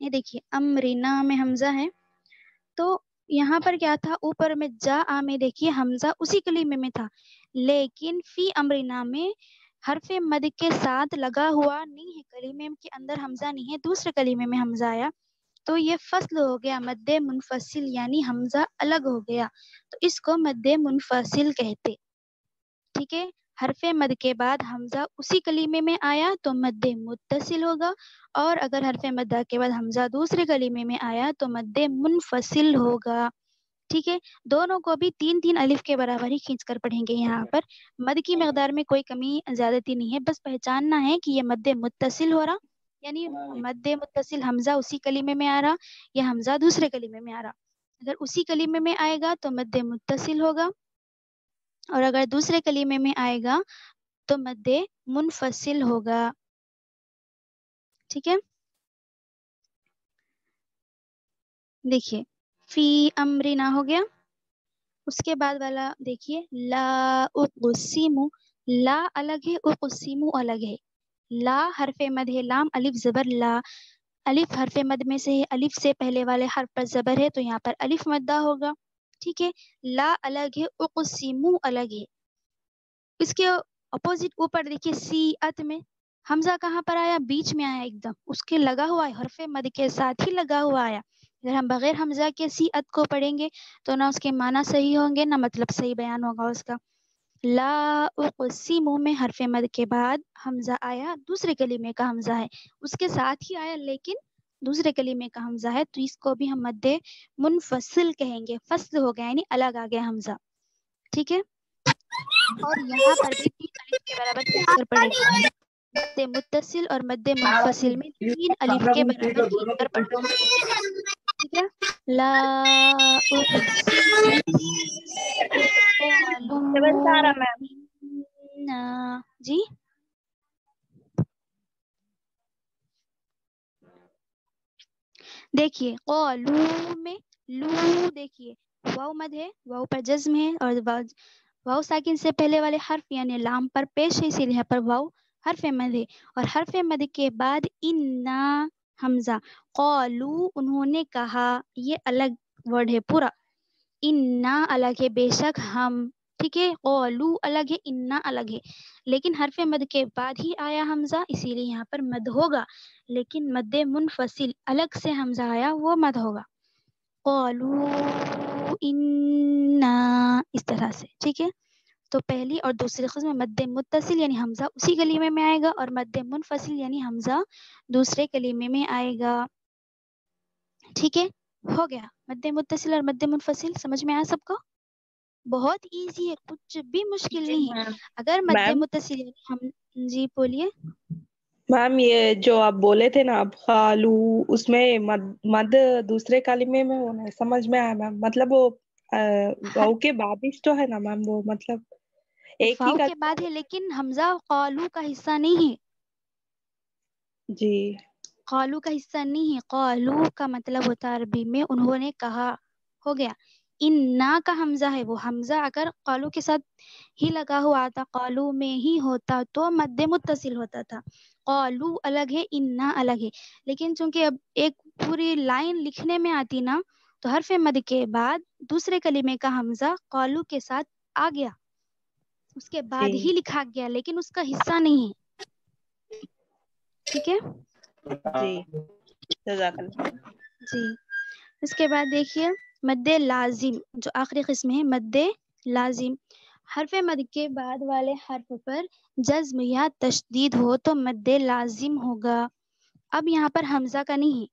A: ये देखिए अमरीना में हमजा है। तो यहाँ पर क्या था? ऊपर में जा, आ में देखिए, हमजा उसी कलीमे में था। लेकिन फ़ी अमरीना में हरफ मद के साथ लगा हुआ नहीं है कलीमे के अंदर हमजा नहीं है, दूसरे कलीमे में हमजा आया। तो ये फ़सल हो गया मद्द मुनफसिल, यानी हमजा अलग हो गया। तो इसको मद्द मुनफसिल कहते। ठीक है? हरफ मद के बाद हमजा उसी कलीमे में आया तो मद मुत्तसिल होगा। और अगर हरफ मद्दा के बाद हमजा दूसरे कलीमे में आया तो मद मुनफसिल होगा। ठीक है? दोनों को भी तीन तीन अलिफ के बराबर ही खींच कर पढ़ेंगे यहाँ पर। मद की मकदार में कोई कमी ज्यादती नहीं है। बस पहचानना है कि ये मद मुत्तसिल हो रहा। यानी मद मुत्तसिल हमजा उसी कलीमे में आ रहा या हमजा दूसरे कलीमे में आ रहा। अगर उसी कलीमे में आएगा तो मद मुत्तसिल होगा। और अगर दूसरे कलीमे में आएगा तो मद्द मुनफसिल होगा। ठीक है? देखिए, फ़ी अमरीना हो गया। उसके बाद वाला देखिए, ला उक़सिमु ला अलग है उक़सिमु अलग है। ला हरफ मद है, लाम, अलिफ, जबर, ला। अलिफ हरफ मद में से है, अलिफ से पहले वाले हर्फ पर जबर है तो यहाँ पर अलिफ मद्दा होगा। ठीक है, ला अलग है, उक़सिमु अलग है। इसके अपोजिट ऊपर देखिए, सी अत में, हमजा कहाँ पर आया? बीच में आया एकदम। उसके लगा हुआ है, हरफ मद के साथ ही लगा हुआ आया। अगर हम बगैर हमजा के सी अत को पढ़ेंगे तो ना उसके माना सही होंगे, ना मतलब सही बयान होगा उसका। ला उक़सिमु में हरफ मद के बाद हमजा आया, दूसरे कलीमे का हमजा है। उसके साथ ही आया, लेकिन दूसरे कलीमे का हमजा है तो इसको भी हम मद्दे मुनफसिल कहेंगे। फ़सल हो गया यानी अलग आ गया हमजा। ठीक है? और यहाँ पर भी तीन अलिफ के बराबर खींच कर पढ़ेंगे मद्दे मुत्तसिल और मद्दे मुनफसिल में तीन अलिफ के बराबर पढ़ेंगे ठीक है? ला उक़सिमु जी? देखिए कौलू में, लू देखिए वाव मद है वाव पर जज्म है और वाव साकिन से पहले वाले हर्फ यानी लाम पर पेश है, इसीलिए पर वाव हर्फ मद है। और हर्फ मद के बाद इन्ना हमजा कौलू उन्होंने कहा, ये अलग वर्ड है पूरा। इन्ना अलग है, बेशक हम ठीक है? कौलू अलग है, इन्ना अलग है। लेकिन हरफ मद के बाद ही आया हमजा, इसीलिए यहाँ पर मद होगा। लेकिन मद मुनफसिल, अलग से हमजा आया, वो मद होगा। कौलू इन्ना, इस तरह से, ठीक है? तो पहली और दूसरी किस्म में मद्द मुत्तसिल, यानी हमजा उसी कलीमे में आएगा, और मद्द मुनफसिल, यानी हमजा दूसरे कलीमे में आएगा। ठीक है? हो गया। मद्द मुत्तसिल और मद्द मुनफसिल, समझ में आया सबको? बहुत इजी है कुछ भी मुश्किल नहीं है। अगर मद्द
D: मैम?
A: हम जी बोलिए।
D: मैम ये जो आप बोले थे ना अब खालू उसमें मद मद दूसरे कालिमे में होना है समझ में आया मैम मतलब वो वाव के बाद ही तो है ना मैम वो मतलब एक ही का
A: के बाद है लेकिन हमजा कौलू का हिस्सा नहीं है।
D: जी।
A: कौलू का हिस्सा नहीं है। कौलू का मतलब होता है अरबी में उन्होंने कहा हो गया। इन्ना का हमजा है वो हमजा अगर कौलू के साथ ही लगा हुआ था कौलू में ही होता तो मद्दे मुत्तसिल होता था। कौलू अलग है इन इन्ना अलग है। लेकिन चूँकि अब एक पूरी लाइन लिखने में आती ना तो हरफ मद के बाद दूसरे कलीमे का हमजा कौलू के साथ आ गया। उसके बाद ही लिखा गया लेकिन उसका हिस्सा नहीं है। ठीक है?
D: जी।
A: जी। इसके बाद देखिए मद्दे लाजिम, जो आखिरी किस्म है, मद्दे लाजिम। हरफ मद के बाद वाले हर्फ पर जज्म या तशदीद हो तो मद्दे लाजिम होगा। अब यहाँ पर हमजा का नहीं है।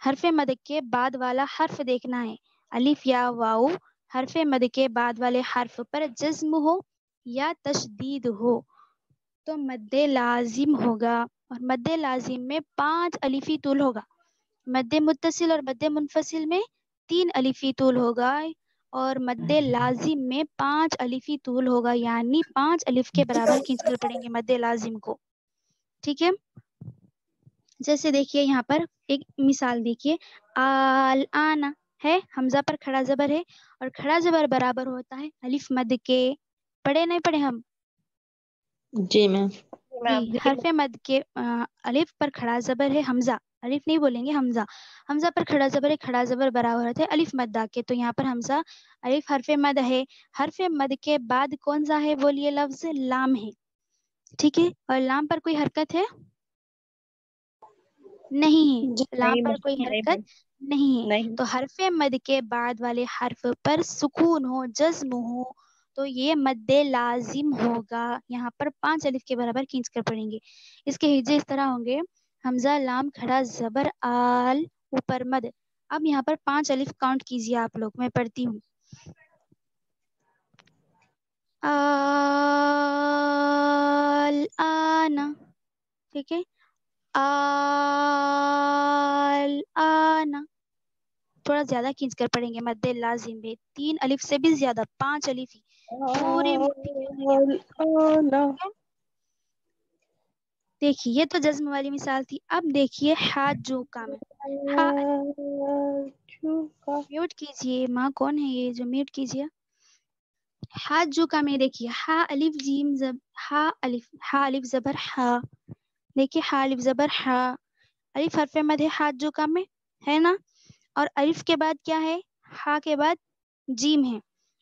A: हरफ मद के बाद वाला हर्फ देखना है। अलिफ या वाऊ हरफ मद के बाद वाले हर्फ पर जज्म हो या तशदीद हो तो मद्दे लाजिम होगा। और मद्दे लाजिम में पाँच अलिफी तुल होगा। मद्दे मुत्तसिल और मद्दे मुनफसिल में तीन अलिफी तूल होगा और मद्दे लाजिम में पाँच अलिफी तूल होगा यानी पाँच अलिफ के बराबर खींचकर पढ़ेंगे मद्दे लाजिम को। ठीक है? जैसे देखिए यहाँ पर एक मिसाल देखिए आल आना है हमजा पर खड़ा जबर है और खड़ा जबर बराबर होता है अलिफ मद के। पढ़े नहीं पढ़े हम?
D: जी मैम।
A: जी हरफ मद के अ, अलिफ पर खड़ा जबर है हमजा। अलिफ नहीं बोलेंगे हमजा। हमजा पर खड़ा जबर है खड़ा जबर बराबर होता है अलिफ मद्दा के तो यहाँ पर हमजा अलिफ हरफ मद है। हरफ मद के बाद कौन सा है? बोलिए लफ्ज लाम है। ठीक है? और लाम पर कोई हरकत है? नहीं है। लाम पर कोई हरकत नहीं। है।
D: नहीं।
A: तो हरफ मद के बाद वाले हर्फ पर सुकून हो जज्म हो तो ये मद्दे लाजिम होगा। यहाँ पर पाँच अलिफ के बराबर खींच कर पड़ेंगे इसके हिज्जे इस तरह होंगे। हमजा लाम खड़ा जबर आल ऊपर मद। अब यहाँ पर पाँच अलिफ काउंट कीजिए आप लोग मैं पढ़ती हूँ। आल आना ठीक है? आल आना। थोड़ा ज़्यादा खींच कर पढ़ेंगे मद्दे लाजिम में तीन अलिफ से भी ज़्यादा पाँच अलिफ ही। पूरे मुट्ठी में पढ़ेंगे।
D: आना
A: देखिए ये तो जज्म वाली मिसाल थी। अब देखिए हाथ जो काम है हाँ।
D: चुका
A: म्यूट कीजिए। माँ कौन है ये जो म्यूट कीजिए? हा जो का में देखिए हा अलिफ जीम जब हा अलिफ हा अलिफ जबर हा। देखिए हा अलिफ जबर हा। अलिफ हरफ मद है हा जो का में है ना? और अलिफ के बाद क्या है? हा के बाद जीम है।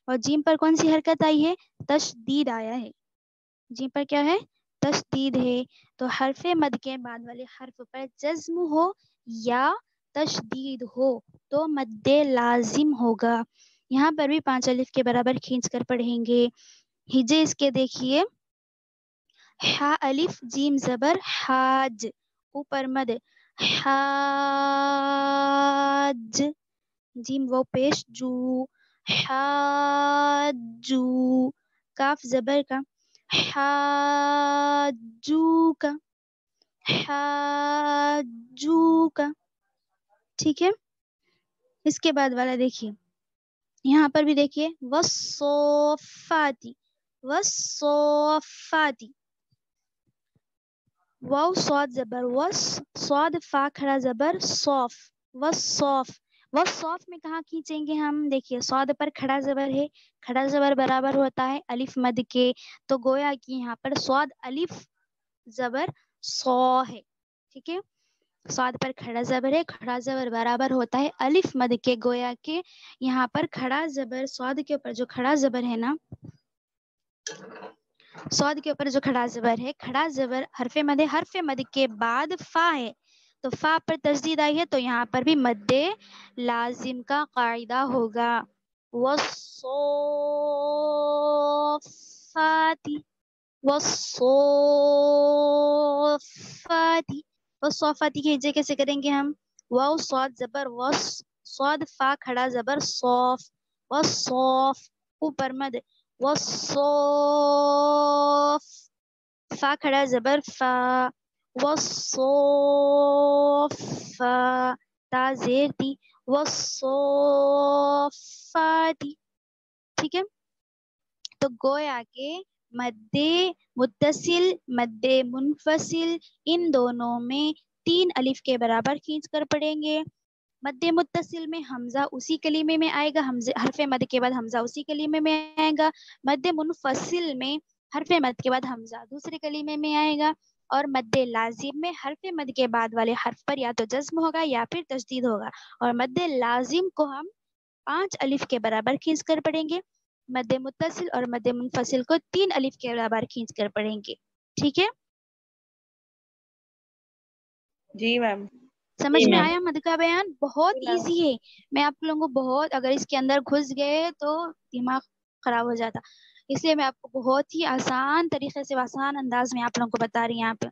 A: और जीम पर कौन सी हरकत आई है? तशदीद आया है। जीम पर क्या है? तशदीद है तो हरफ मद के बाद वाले हर्फ पर जज्म हो या तशदीद हो तो मद्दे लाजिम होगा। यहाँ पर भी पाँच अलिफ के बराबर खींच कर पढ़ेंगे। हिजे इसके देखिए। हा अलिफ, जीम, जबर, हाज, ऊपर मद, हाज, जीम, वो पेश, जू, हाजू, काफ, जबर का हाजू का हाजू का ठीक है? इसके बाद वाला देखिए। यहाँ पर भी देखिए, वसोफाती वसोफाती। वाव स्वाद जबर, वस, स्वाद फा खड़ा जबर, सौफ वसौफ वसौफ में कहा खींचेंगे हम? देखिए सौद पर खड़ा जबर है। खड़ा जबर बराबर होता है अलिफ मद के। तो गोया कि यहाँ पर सौद अलिफ जबर सौ है। ठीक है? स्वाद पर खड़ा जबर है। खड़ा जबर बराबर होता है अलिफ मद के गोया के। यहाँ पर खड़ा जबर स्वाद के ऊपर जो खड़ा जबर है ना स्वाद के ऊपर जो खड़ा जबर है, खड़ा जबर हरफे मद हरफे मद के बाद फा है। तो फा पर तस्दीद आई है तो यहाँ पर भी मद्दे लाजिम का कायदा होगा। वसोफाती वसोफाती, वसौफाती के हिज्जे कैसे करेंगे हम? वाव स्वाद जबर, वस, स्वाद फा खड़ा जबर, सौफ, वसौफ, ऊपर मद, वसौफ, फा खड़ा जबर, फा। ता जेर ती वसौफाती। ठीक है? तो गोया के मद्दे मुत्तसिल मद्दे मुनफसिल, इन दोनों में तीन अलिफ के बराबर खींच कर पढ़ेंगे। मद्दे मुत्तसिल में हमजा उसी कलीमे में आएगा, हमजे, हरफे मद के बाद हमजा उसी कलीमे में आएगा। मद्दे मुनफसिल में हरफे मद के बाद हमजा दूसरे कलीमे में आएगा। और मद्द लाजिम में हरफ मद के बाद वाले हर्फ पर या तो जज्म होगा या फिर तजदीद होगा। और मद्द लाजिम को हम पाँच अलिफ के बराबर खींच कर पढ़ेंगे। मद्द मुतसिल और मद्द मुनफसिल को तीन अलिफ के बराबर खींच कर पढ़ेंगे। ठीक है?
D: जी मैम।
A: समझ में आया मद का बयान? बहुत इजी है। मैं आप लोगों को बहुत अगर इसके अंदर घुस गए तो दिमाग खराब हो जाता। इसलिए मैं आपको बहुत ही आसान तरीके से आसान अंदाज में आप लोगों को बता रही हूँ यहाँ पे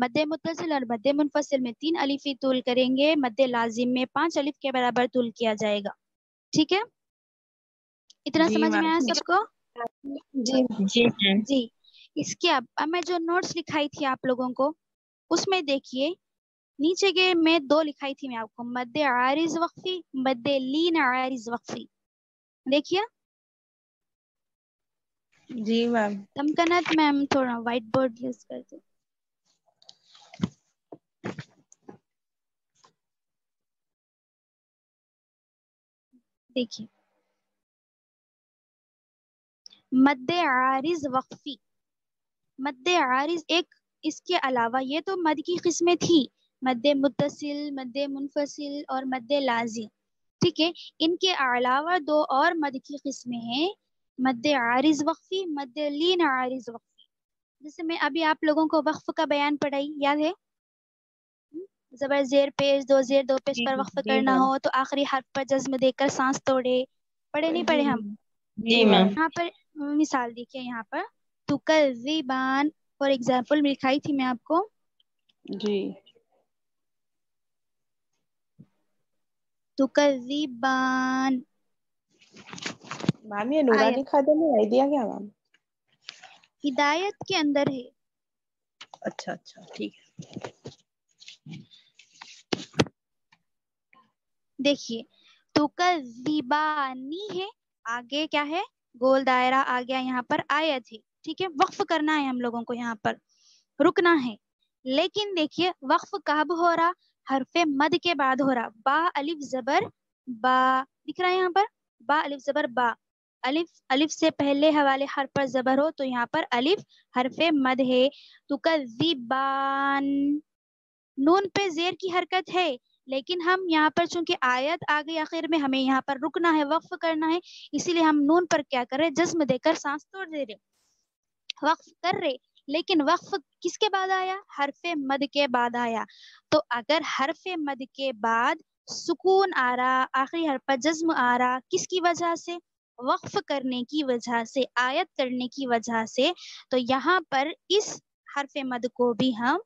A: मद्द मुतसिल और मद्द मुनफसिल में तीन अलिफी तुल करेंगे मद्द लाजिम में पाँच अलिफ के बराबर तुल किया जाएगा। ठीक है? इतना समझ में आया सबको?
C: जी
E: जी
A: जी इसके अब अब मैं जो नोट्स लिखाई थी आप लोगों को उसमें देखिए नीचे के में दो लिखाई थी मैं आपको मद्द आरिज वक्फी मद्द लीन आरिज वक्फी। देखिए
D: जी मैम
A: तमकनत मैम थोड़ा व्हाइट बोर्ड यूज़ करते देखिए मद्द आरिज वक्फी मद्द आरिज एक इसके अलावा ये तो मद की किस्में थी मद्द मुत्तसिल मद्द मुनफसिल और मद्द लाजिम ठीक है इनके अलावा दो और मद की किस्में हैं मद्द आरिज वक्फी मद्द लीन आरिज वक्फी। जैसे मैं अभी आप लोगों को वक्फ का बयान पढ़ाई याद है? हम्म? जबर जेर पेश दो जेर दो पेश
D: जी,
A: पर वक्फ करना हो तो आखिरी हर्फ पर जज्म देकर सांस तोड़े। पढ़े नहीं पढ़े हम? यहाँ पर मिसाल देखिए यहाँ पर। तुकज़िबान फॉर एग्ज़ाम्पल लिखाई थी मैं आपको।
D: जी।
A: तुकज़िबान
D: मैम ये नूरानी खादे में आइडिया क्या मैम
A: हिदायत के अंदर है।
D: अच्छा अच्छा ठीक है।
A: देखिए तुकज़िबानी है आगे क्या है? गोल दायरा आ गया यहाँ पर आयत है ठीक है? वक्फ करना है हम लोगों को यहाँ पर रुकना है। लेकिन देखिए वक्फ कब हो रहा? हरफे मद के बाद हो रहा। बा अलिफ जबर बा दिख रहा है यहाँ पर? बा अलिफ जबर बा। अलिफ अलिफ से पहले हवाले हर पर जबर हो तो यहाँ पर अलिफ हरफे मद है। तुकज़िबान नून पे जेर की हरकत है, लेकिन हम यहाँ पर चूँकि आयत आ गई आखिर में, हमें यहाँ पर रुकना है, वक्फ करना है, इसीलिए हम नून पर क्या कर रहे जज्म देकर सांस तोड़ दे रहे वक्फ कर रहे लेकिन वक्फ किसके बाद आया? हरफे मद के बाद आया। तो अगर हरफे मद के बाद सुकून आ रहा, आखिरी हरफ पर जज्म आ रहा, किसकी वजह से? वक्फ करने की वजह से, आयत करने की वजह से तो यहाँ पर इस हरफे मद को भी हम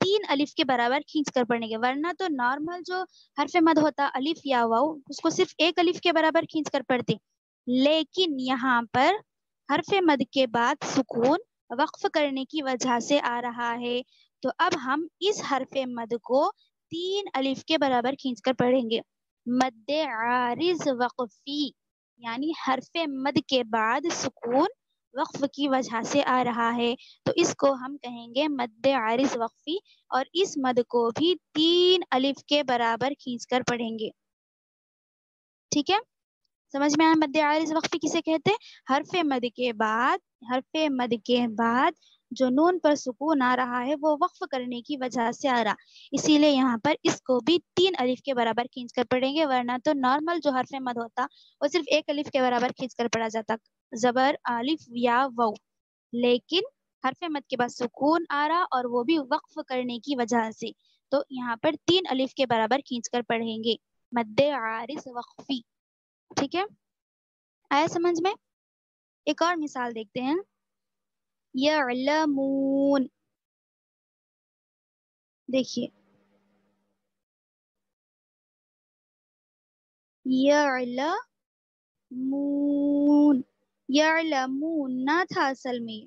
A: तीन अलिफ के बराबर खींच कर पढ़ेंगे। वरना तो नॉर्मल जो हरफ मद होता, अलिफ या वाउ, उसको सिर्फ़ एक अलिफ के बराबर खींच कर पढ़ते। लेकिन यहाँ पर हरफ मद के बाद सुकून वक्फ करने की वजह से आ रहा है। तो अब हम इस हरफ मद को तीन अलिफ के बराबर खींच कर पढ़ेंगे। मद आरिज वक्फी। यानी हरफ मद के बाद सुकून वक्फ की वजह से आ रहा है। तो इसको हम कहेंगे मद आरिज वक्फी और इस मद को भी तीन अलिफ के बराबर खींच कर पढ़ेंगे। ठीक है? समझ में आया? मद आरिज वक्फी किसे कहते हैं? हरफ मद के बाद, हरफ मद के बाद जो नून पर सुकून आ रहा है, वो वक्फ करने की वजह से आ रहा। इसीलिए यहाँ पर इसको भी तीन अलिफ के बराबर खींच कर पढ़ेंगे, वरना तो नॉर्मल जो हरफ मद होता, वो सिर्फ़ एक अलिफ के बराबर खींच कर पढ़ा जाता। जबर अलिफ या वाउ लेकिन हरफ मद के बाद सुकून आ रहा और वो भी वक्फ करने की वजह से। तो यहाँ पर तीन अलिफ के बराबर खींच कर पढ़ेंगे मद आरिस वक्फी। ठीक है? आया समझ में? एक और मिसाल देखते हैं। यअलमून देखिए. यअलमून यअलमून ना था असल में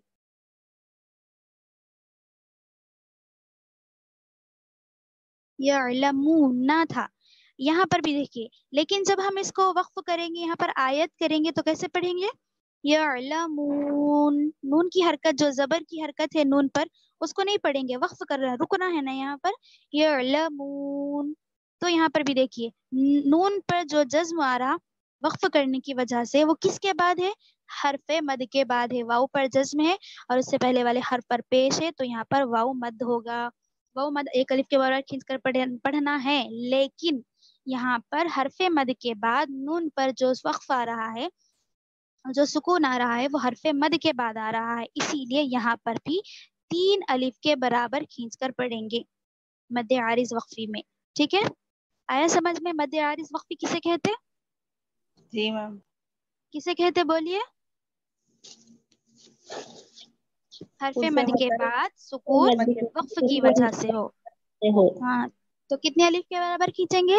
A: यअलमून ना था. यहाँ पर भी देखिए. लेकिन जब हम इसको वक्फ करेंगे, यहाँ पर आयत करेंगे तो कैसे पढ़ेंगे? यअलमून नून की हरकत, जो जबर की हरकत है नून पर, उसको नहीं पढ़ेंगे। वक्फ कर रहा रुकना है ना यहाँ पर। यअलमून तो यहाँ पर भी देखिए, नून पर जो जज्म आ रहा, वक्फ करने की वजह से, वो किसके बाद है? हरफे मद के बाद है। वाऊ पर जज्म है और उससे पहले वाले हर पर पेश है तो यहाँ पर वाऊ मद होगा। वाऊ मद एक अलिफ के बराबर खींच कर पढ़ना है। लेकिन यहाँ पर हरफे मद के बाद नून पर जो वक्फ आ रहा है जो सुकून आ रहा है वो हरफे मद के बाद आ रहा है। इसीलिए यहाँ पर भी तीन अलिफ के बराबर खींच कर पढ़ेंगे मध्य आरिज वक्फी में। ठीक है? आया समझ में मध्य आरिज वक्फी किसे कहते
D: जी मैम।
A: किसे कहते बोलिए। हरफे मद के बाद सुकून वक्फ की वजह से हो। हाँ तो कितने अलिफ के बराबर खींचेंगे?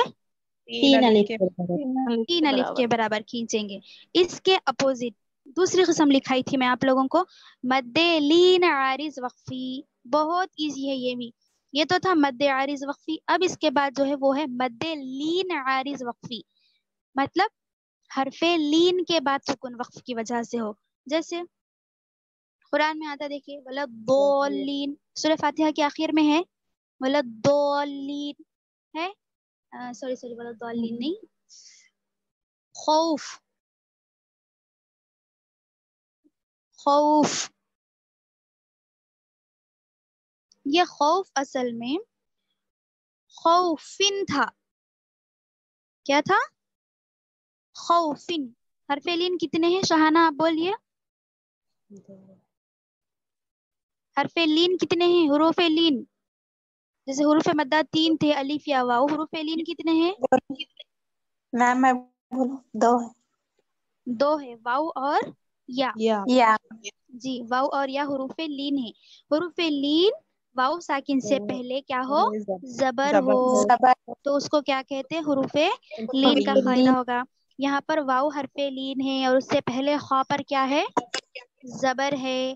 D: तीन अलिफ के
A: तीन अलिफ के बराबर। खींचेंगे। इसके अपोजिट दूसरी किस्म लिखाई थी मैं आप लोगों को मद्दे लीन आरिज वक्फी। बहुत इजी है ये भी। ये तो था मद्दे आरिज वक्फी। अब इसके बाद जो है वो है मद्दे लीन आरिज वक्फी। मतलब हरफे लीन के बाद सुकून वक्फ की वजह से हो। जैसे कुरान में आता देखिए वला दोलीन सूरह फातिहा के आखिर में है। वला दोलीन है। सॉरी सॉरी वला दोलीन नहीं। खौफ। खौफ। ये खौफ असल में खौफिन था। क्या था? खौफिन। हरफेलिन कितने हैं? शहाना आप बोलिए। हरफेलिन कितने हैं? हुरूफ लीन जैसे हरूफ मद्दा तीन थे अलिफ या वाव। हुरूफ लीन कितने हैं?
C: मैम मैं बोलो दो है।
A: दो है वाव और या।
D: या।
C: या।
A: जी वाव और या हुरूफ लीन है। हुरूफ लीन वाव साकिन से पहले क्या हो? जबर हो।
C: जबर।
A: तो उसको क्या कहते हैं? हुरूफे लीन का फ़ायदा होगा। यहाँ पर वाव हरफे लीन है और उससे पहले खा पर क्या है? जबर है।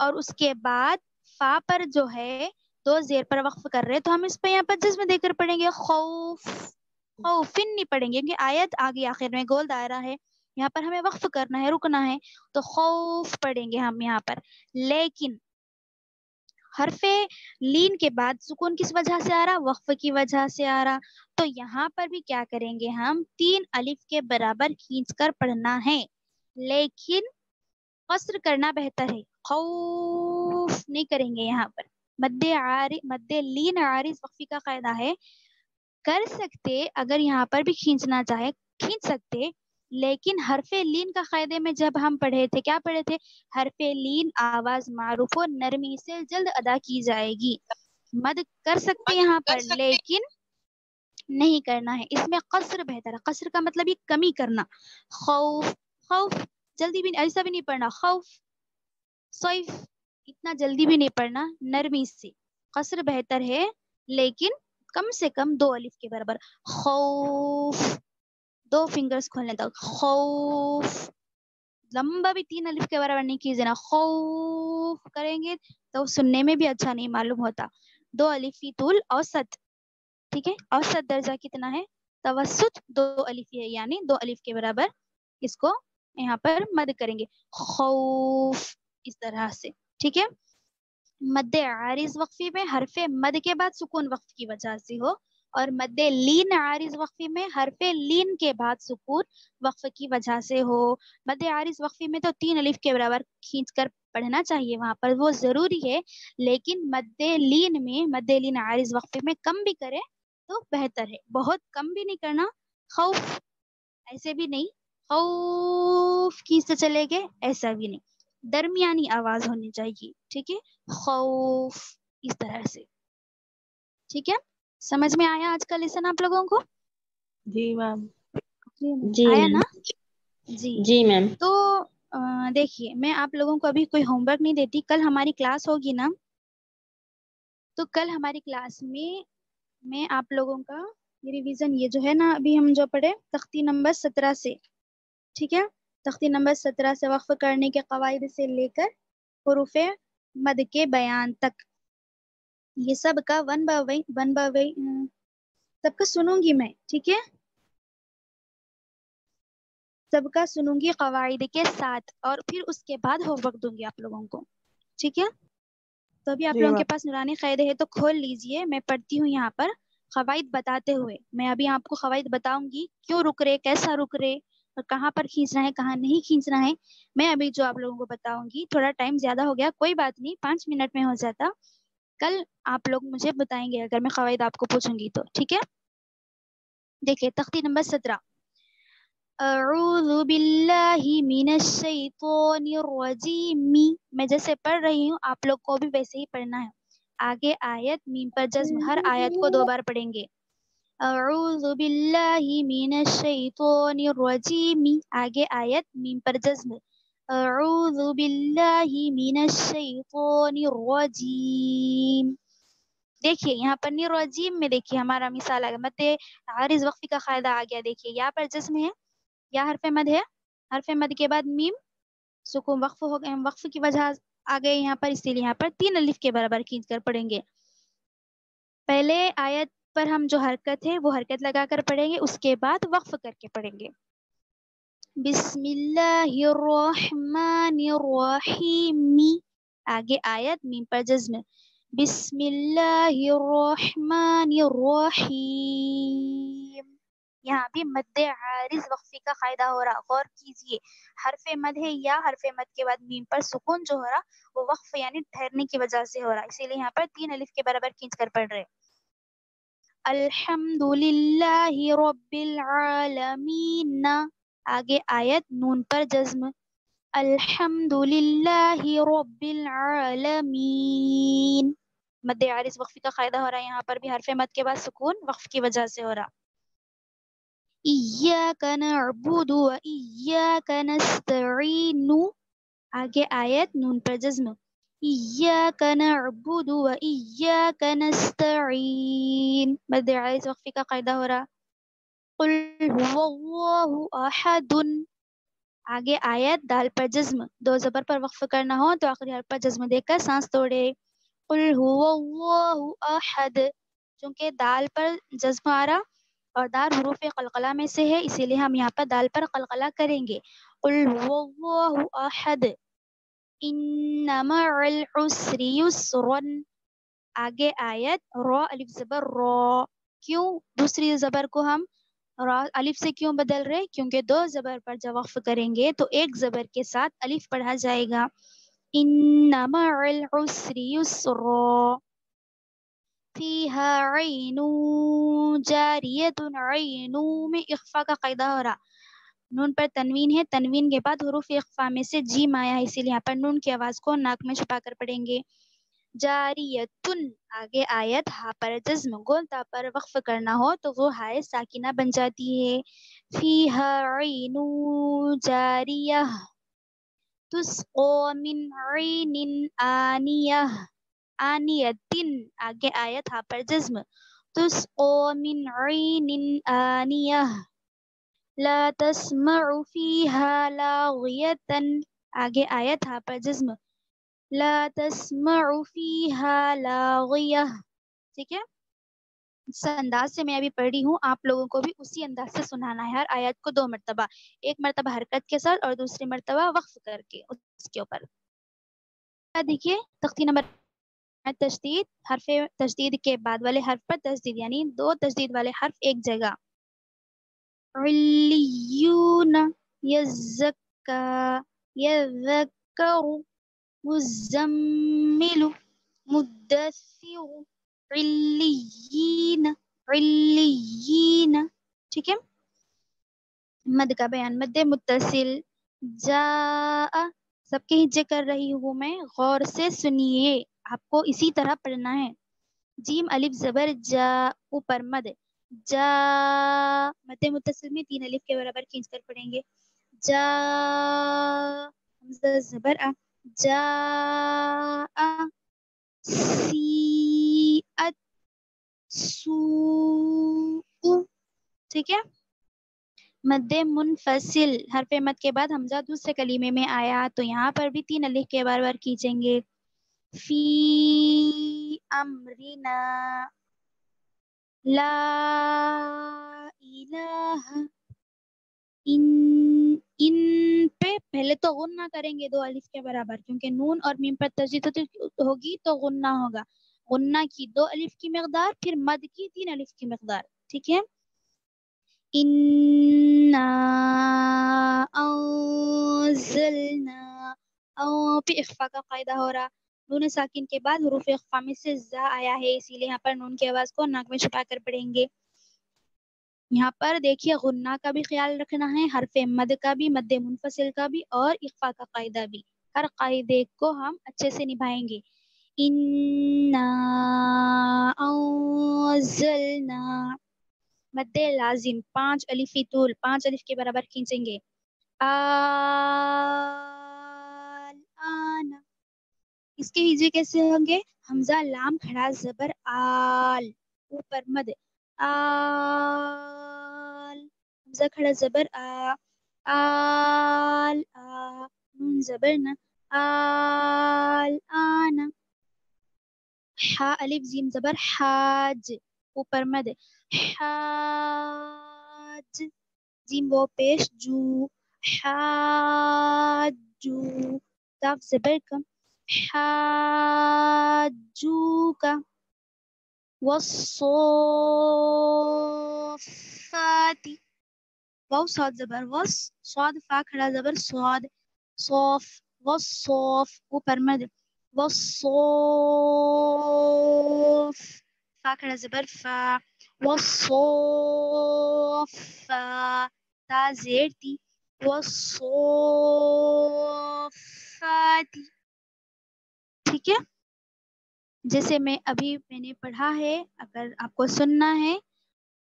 A: और उसके बाद फा पर जो है दो जेर पर वक्फ कर रहे हैं तो हम इस पर यहाँ पर जिसमें देकर पढ़ेंगे, खौफ, खौफिन नहीं पढ़ेंगे, क्योंकि आयत आगे आखिर में गोल दायरा है, यहाँ पर हमें वक्फ करना है, रुकना है तो खौफ पढ़ेंगे हम यहाँ पर। लेकिन हरफे लीन के बाद सुकून किस वजह से आ रहा, वक्फ की वजह से आ रहा तो यहाँ पर भी क्या करेंगे हम, तीन अलिफ के बराबर खींच कर पढ़ना है, लेकिन कसर करना बेहतर है, खौफ नहीं करेंगे यहाँ पर। मध्य आरि मध्य लीन आरिज वक्फी का कायदा है। कर सकते अगर यहाँ पर भी खींचना चाहे खींच सकते लेकिन हरफे लीन का कायदे में जब हम पढ़े थे क्या पढ़े थे? हरफे लीन आवाज़ मारूफ और नरमी से जल्द अदा की जाएगी। मद कर सकते यहाँ पर सकते। लेकिन नहीं करना है। इसमें कसर बेहतर है। कसर का मतलब ये कमी करना। खौफ खौफ जल्दी भी ऐसा भी नहीं पढ़ना। खौफ सैफ इतना जल्दी भी नहीं पढ़ना, नरमी से। कसर बेहतर है, लेकिन कम से कम दो अलिफ के बराबर। खौफ। दो फिंगर्स खोलने तक। खौफ। लंबा भी तीन अलिफ के बराबर नहीं कीजिए ना खौफ करेंगे तो सुनने में भी अच्छा नहीं मालूम होता। दो अलिफी तुल औसत। ठीक है? औसत दर्जा कितना है? तवसुत दो अलिफी है, यानी दो अलिफ के बराबर इसको यहाँ पर मद करेंगे। खौफ। इस तरह से। ठीक है? मद आरिज वक्फी में हरफे मद के बाद सुकून वक्फ की वजह से हो, और मद लीन आरिज वक्फी में हरफे लीन के बाद सुकून वक्फ की वजह से हो। मद आरिज वक्फी में तो तीन अलिफ के बराबर खींच कर पढ़ना चाहिए वहाँ पर, वो ज़रूरी है, लेकिन मद लीन में मद लीन आरिज वक्फी में कम भी करे तो बेहतर है। बहुत कम भी नहीं करना, खौफ ऐसे भी नहीं, खौफ खींचते चले गए, ऐसा भी नहीं। दरमियानी आवाज़ होनी चाहिए ठीक है? खौफ इस तरह से। ठीक है? समझ में आया आज का लेसन आप लोगों को?
D: जी मैम।
C: जी
A: आया ना? जी।
C: जी मैम।
A: तो देखिए मैं आप लोगों को अभी कोई होमवर्क नहीं देती। कल हमारी क्लास होगी ना? तो कल हमारी क्लास में मैं आप लोगों का ये रिवीजन ये जो है ना अभी हम जो पढ़े तख्ती नंबर सत्रह से ठीक है? तख्ती नंबर सत्रह से वक्फ करने के कवायद से लेकर हरूफ मद के बयान तक। ये सब का one by one by one सबका सुनूँगी मैं ठीक है? सबका सुनूँगी कवायद के साथ और फिर उसके बाद होमवर्क दूँगी आप लोगों को ठीक है? तो अभी आप लोगों के पास नुरानी कायदे है तो खोल लीजिए मैं पढ़ती हूँ यहाँ पर कवायद बताते हुए। मैं अभी आपको कवायद बताऊँगी क्यों रुक रहे कैसा रुक रहे और कहाँ पर खींचना है, कहाँ नहीं खींचना है, मैं अभी जो आप लोगों को बताऊँगी, थोड़ा टाइम ज़्यादा हो गया, कोई बात नहीं, पाँच मिनट में हो जाता। कल आप लोग मुझे बताएँगे, अगर मैं कवायद आपको पूछूँगी तो ठीक है? देखिए, तख्ती नंबर सत्रह। मैं जैसे पढ़ रही हूँ, आप लोग को भी वैसे ही पढ़ना है। आगे आयत, मीम पर जज्म, हर आयत को दो बार पढ़ेंगे। अऊज़ु बिल्लाहि मिनश शैतानिर रजीम आगे आयत मीम पर जज्म अऊज़ु बिल्लाहि मिनश शैतानिर देखिए यहाँ पर निरोजीम में देखिए हमारा मिसाल आ गया मत हारिज वक्फी का कायदा आ गया देखिए यहाँ पर जिसम है या हरफ मद है हरफ मद के बाद मीम सुकून वक्फ हो गए वक्फ की वजह आ गए यहाँ पर इसीलिए यहाँ पर तीन अलिफ के बराबर खींच कर पढ़ेंगे पहले आयत पर हम जो हरकत है, वो हरकत लगाकर पढ़ेंगे, उसके बाद वक्फ करके पढ़ेंगे। बिस्मिल्लाहिर्रहमानिर्रहीम। आगे आयत, मीम पर जज्म। बिस्मिल्लाहिर्रहमानिर्रहीम। यहाँ भी मद आरिज वक्फी का फ़ायदा हो रहा। गौर कीजिए, हरफ मद है या हरफ मद के बाद मीम पर सुकून जो हो रहा, वो वक्फ यानी ठहरने की वजह से हो रहा। इसीलिए यहाँ पर तीन अलिफ के बराबर खींच कर पढ़ रहे अल्हम्दुलिल्लाहि रब्बिल आलमीन आगे आयत, नून पर जज्म। अल्हम्दुलिल्लाहि रब्बिल आलमीन मद आरिज वक्फी का कायदा हो रहा है, यहाँ पर भी हरफ मद के बाद सुकून वक्फ की वजह से हो रहा। इय्याक आगे आयत, नून पर जज्म। व इय्याक नस्तईन मद आरिज वक्फी का कायदा हो रहा कुल हुवल्लाहु अहदुन आगे आयत, दाल पर जज्म. दो जबर पर वक्फ करना हो तो आखिरी हर्फ पर जज्म देकर सांस तोड़े। कुल हुवल्लाहु अहद चूँकि दाल पर जज्म आ रहा और दाल हरूफ कलकला में से है, इसीलिए हम यहाँ पर दाल पर कलकला करेंगे। कुल हुवल्लाहु अहद इन्नमअल उसरि युस्रन आगे आयत रो अलिफ जबर रो क्यों दूसरी जबर को हम अलिफ से क्यों बदल रहे क्योंकि दो जबर पर जब वक्फ करेंगे तो एक जबर के साथ अलिफ पढ़ा जाएगा जारियतुन में इख्फा का कायदा हो रहा नून पर तनवीन है। तनवीन के बाद हरूफ इख्फा में से जीम आया है, इसीलिए यहाँ पर नून की आवाज़ को नाक में छुपा कर पढ़ेंगे। जारियतुन, आगे आयत, हा पर जज्म गोलता पर वक्फ करना हो तो वो हाय साकिना बन जाती है। फीहा ऐनु जारियह, तुस्को मिन आनियह, आनियतिन, आगे आयत, हा पर जज्म तुस्को मिन आनियह। ला तस्मउ फीहा आगे आया था पर जज्म ला तस्मउ फीहा ठीक है? अंदाज से मैं अभी पढ़ रही हूँ, आप लोगों को भी उसी अंदाज से सुनाना है हर आयत को दो मरतबा, एक मरतबा हरकत के साथ और दूसरी मरतबा वक्फ करके, उसके ऊपर। देखिए, तख्ती नंबर तशदीद, हरफ तशदीद के बाद वाले हर्फ पर तशदीद, यानी दो तशदीद वाले हर्फ एक जगह। यज़क्का यज़क्करु मुज़म्मिलु मुद्दस्सिरु इल्लियीन इल्लियीन ठीक है मद का बयान मद मुत्तसिल जा सबके हिज्जे कर रही हूँ मैं गौर से सुनिए आपको इसी तरह पढ़ना है जीम अलिफ जबर जा ऊपर मद जा मद मुत्तसिल में तीन अलिफ के बराबर खींच कर पढ़ेंगे। जा जबर आ। जा, आ, सी सू ठीक है? मद मुनफसिल, हरफ मद के बाद हमजा दूसरे कलीमे में आया तो यहाँ पर भी तीन अलिफ के बार बार खींचेंगे। फ़ी, अमरिना। इन पे पहले तो गुन्ना करेंगे दो अलिफ के बराबर, क्योंकि नून और मीम पर तस्दीद होगी तो गुन्ना होगा। गुन्ना की दो अलिफ की मकदार, फिर मद की तीन अलिफ की मकदार, ठीक है? इन्ना अंज़लना औ पे इख्फा का कायदा हो रहा। नून साकिन के बाद हरूफ इख्फा से जा आया है, इसीलिए यहाँ पर नून की आवाज़ को नाक में छुपा कर पढ़ेंगे। यहाँ पर देखिए, गुन्ना का भी ख्याल रखना है, हरफ मद का भी मद मुनफसिल का भी और इख्फा का कायदा भी। हर कायदे को हम अच्छे से निभाएँगे। इन्ना मद लाजिम, पाँच अलिफी तूल, पाँच अलिफ के बराबर खींचेंगे। आना इसके हिजे कैसे होंगे? हमजा लाम खड़ा, जबर आल, ऊपर मद आल। हमजा खड़ा, जबर आ, आल, आ जबर न, आल आना हा, अलिफ, जीम, जबर, हाज, ऊपर मद, हाज। जीम, वो, पेश, जू, हाजू। काफ जबर, कम। हाजूका वस्सोफाती वाव सौद जबर वस सौद फा खड़ा जबर सौद सौफ वस्सोफ ऊपर मद वस्सोफ फा खड़ा जबर फा वस्सोफा ता जेर ती वस्सोफाती ठीक है? जैसे मैं अभी मैंने पढ़ा है, अगर आपको सुनना है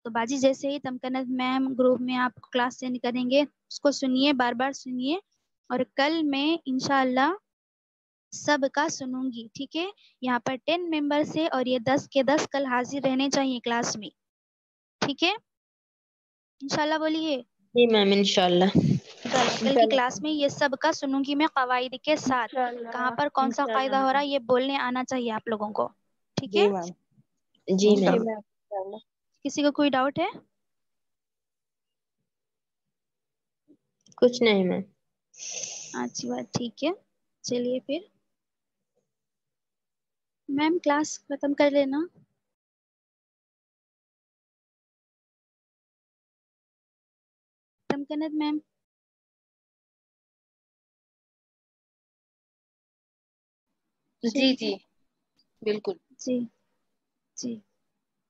A: तो बाजी जैसे ही तमकनत मैम ग्रुप में आप क्लास सेंड करेंगे, उसको सुनिए बार बार सुनिए, और कल मैं इनशाला सब का सुनूँगी, ठीक है? यहाँ पर टेन मेंबर से और ये दस के दस कल हाजिर रहने चाहिए क्लास में, ठीक है? इनशाला बोलिए।
F: जी मैम, इंशाल्लाह।
A: कल की क्लास में ये सब का सुनूँगी मैं कवायद के साथ। कहाँ पर कौन सा कायदा हो रहा है ये बोलने आना चाहिए आप लोगों को ठीक है?
F: जी मैम।
A: किसी को कोई डाउट है?
F: कुछ नहीं मैम।
A: अच्छी बात ठीक है चलिए फिर। मैम क्लास खत्म कर लेना। तमकनत मैम।
E: जी जी। बिल्कुल।
A: जी जी।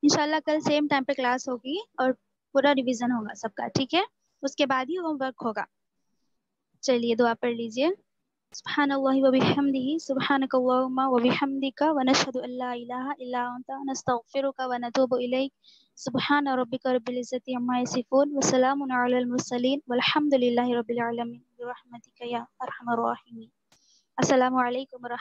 A: इंशाल्लाह कल सेम टाइम पे क्लास होगी और पूरा रिवीजन होगा सबका, ठीक है? उसके बाद ही होमवर्क होगा। चलिए दुआ पढ़ लीजिए। व बिहम्दिही सुब्हानकल्लाहुम्मा व बिहम्दिका व नशहदु अल्ला इलाहा इल्ला अंता, नस्तगफिरुका व नतूबु इलैक। सुब्हान रब्बिका रब्बिल इज्जति अम्मा यसिफून, व सलामुन अलल मुरसलीन, वल्हम्दुलिल्लाहि रब्बिल आलमीन। बिरहमतिका या अरहमर राहिमीन। अस्सलामु अलैकुम व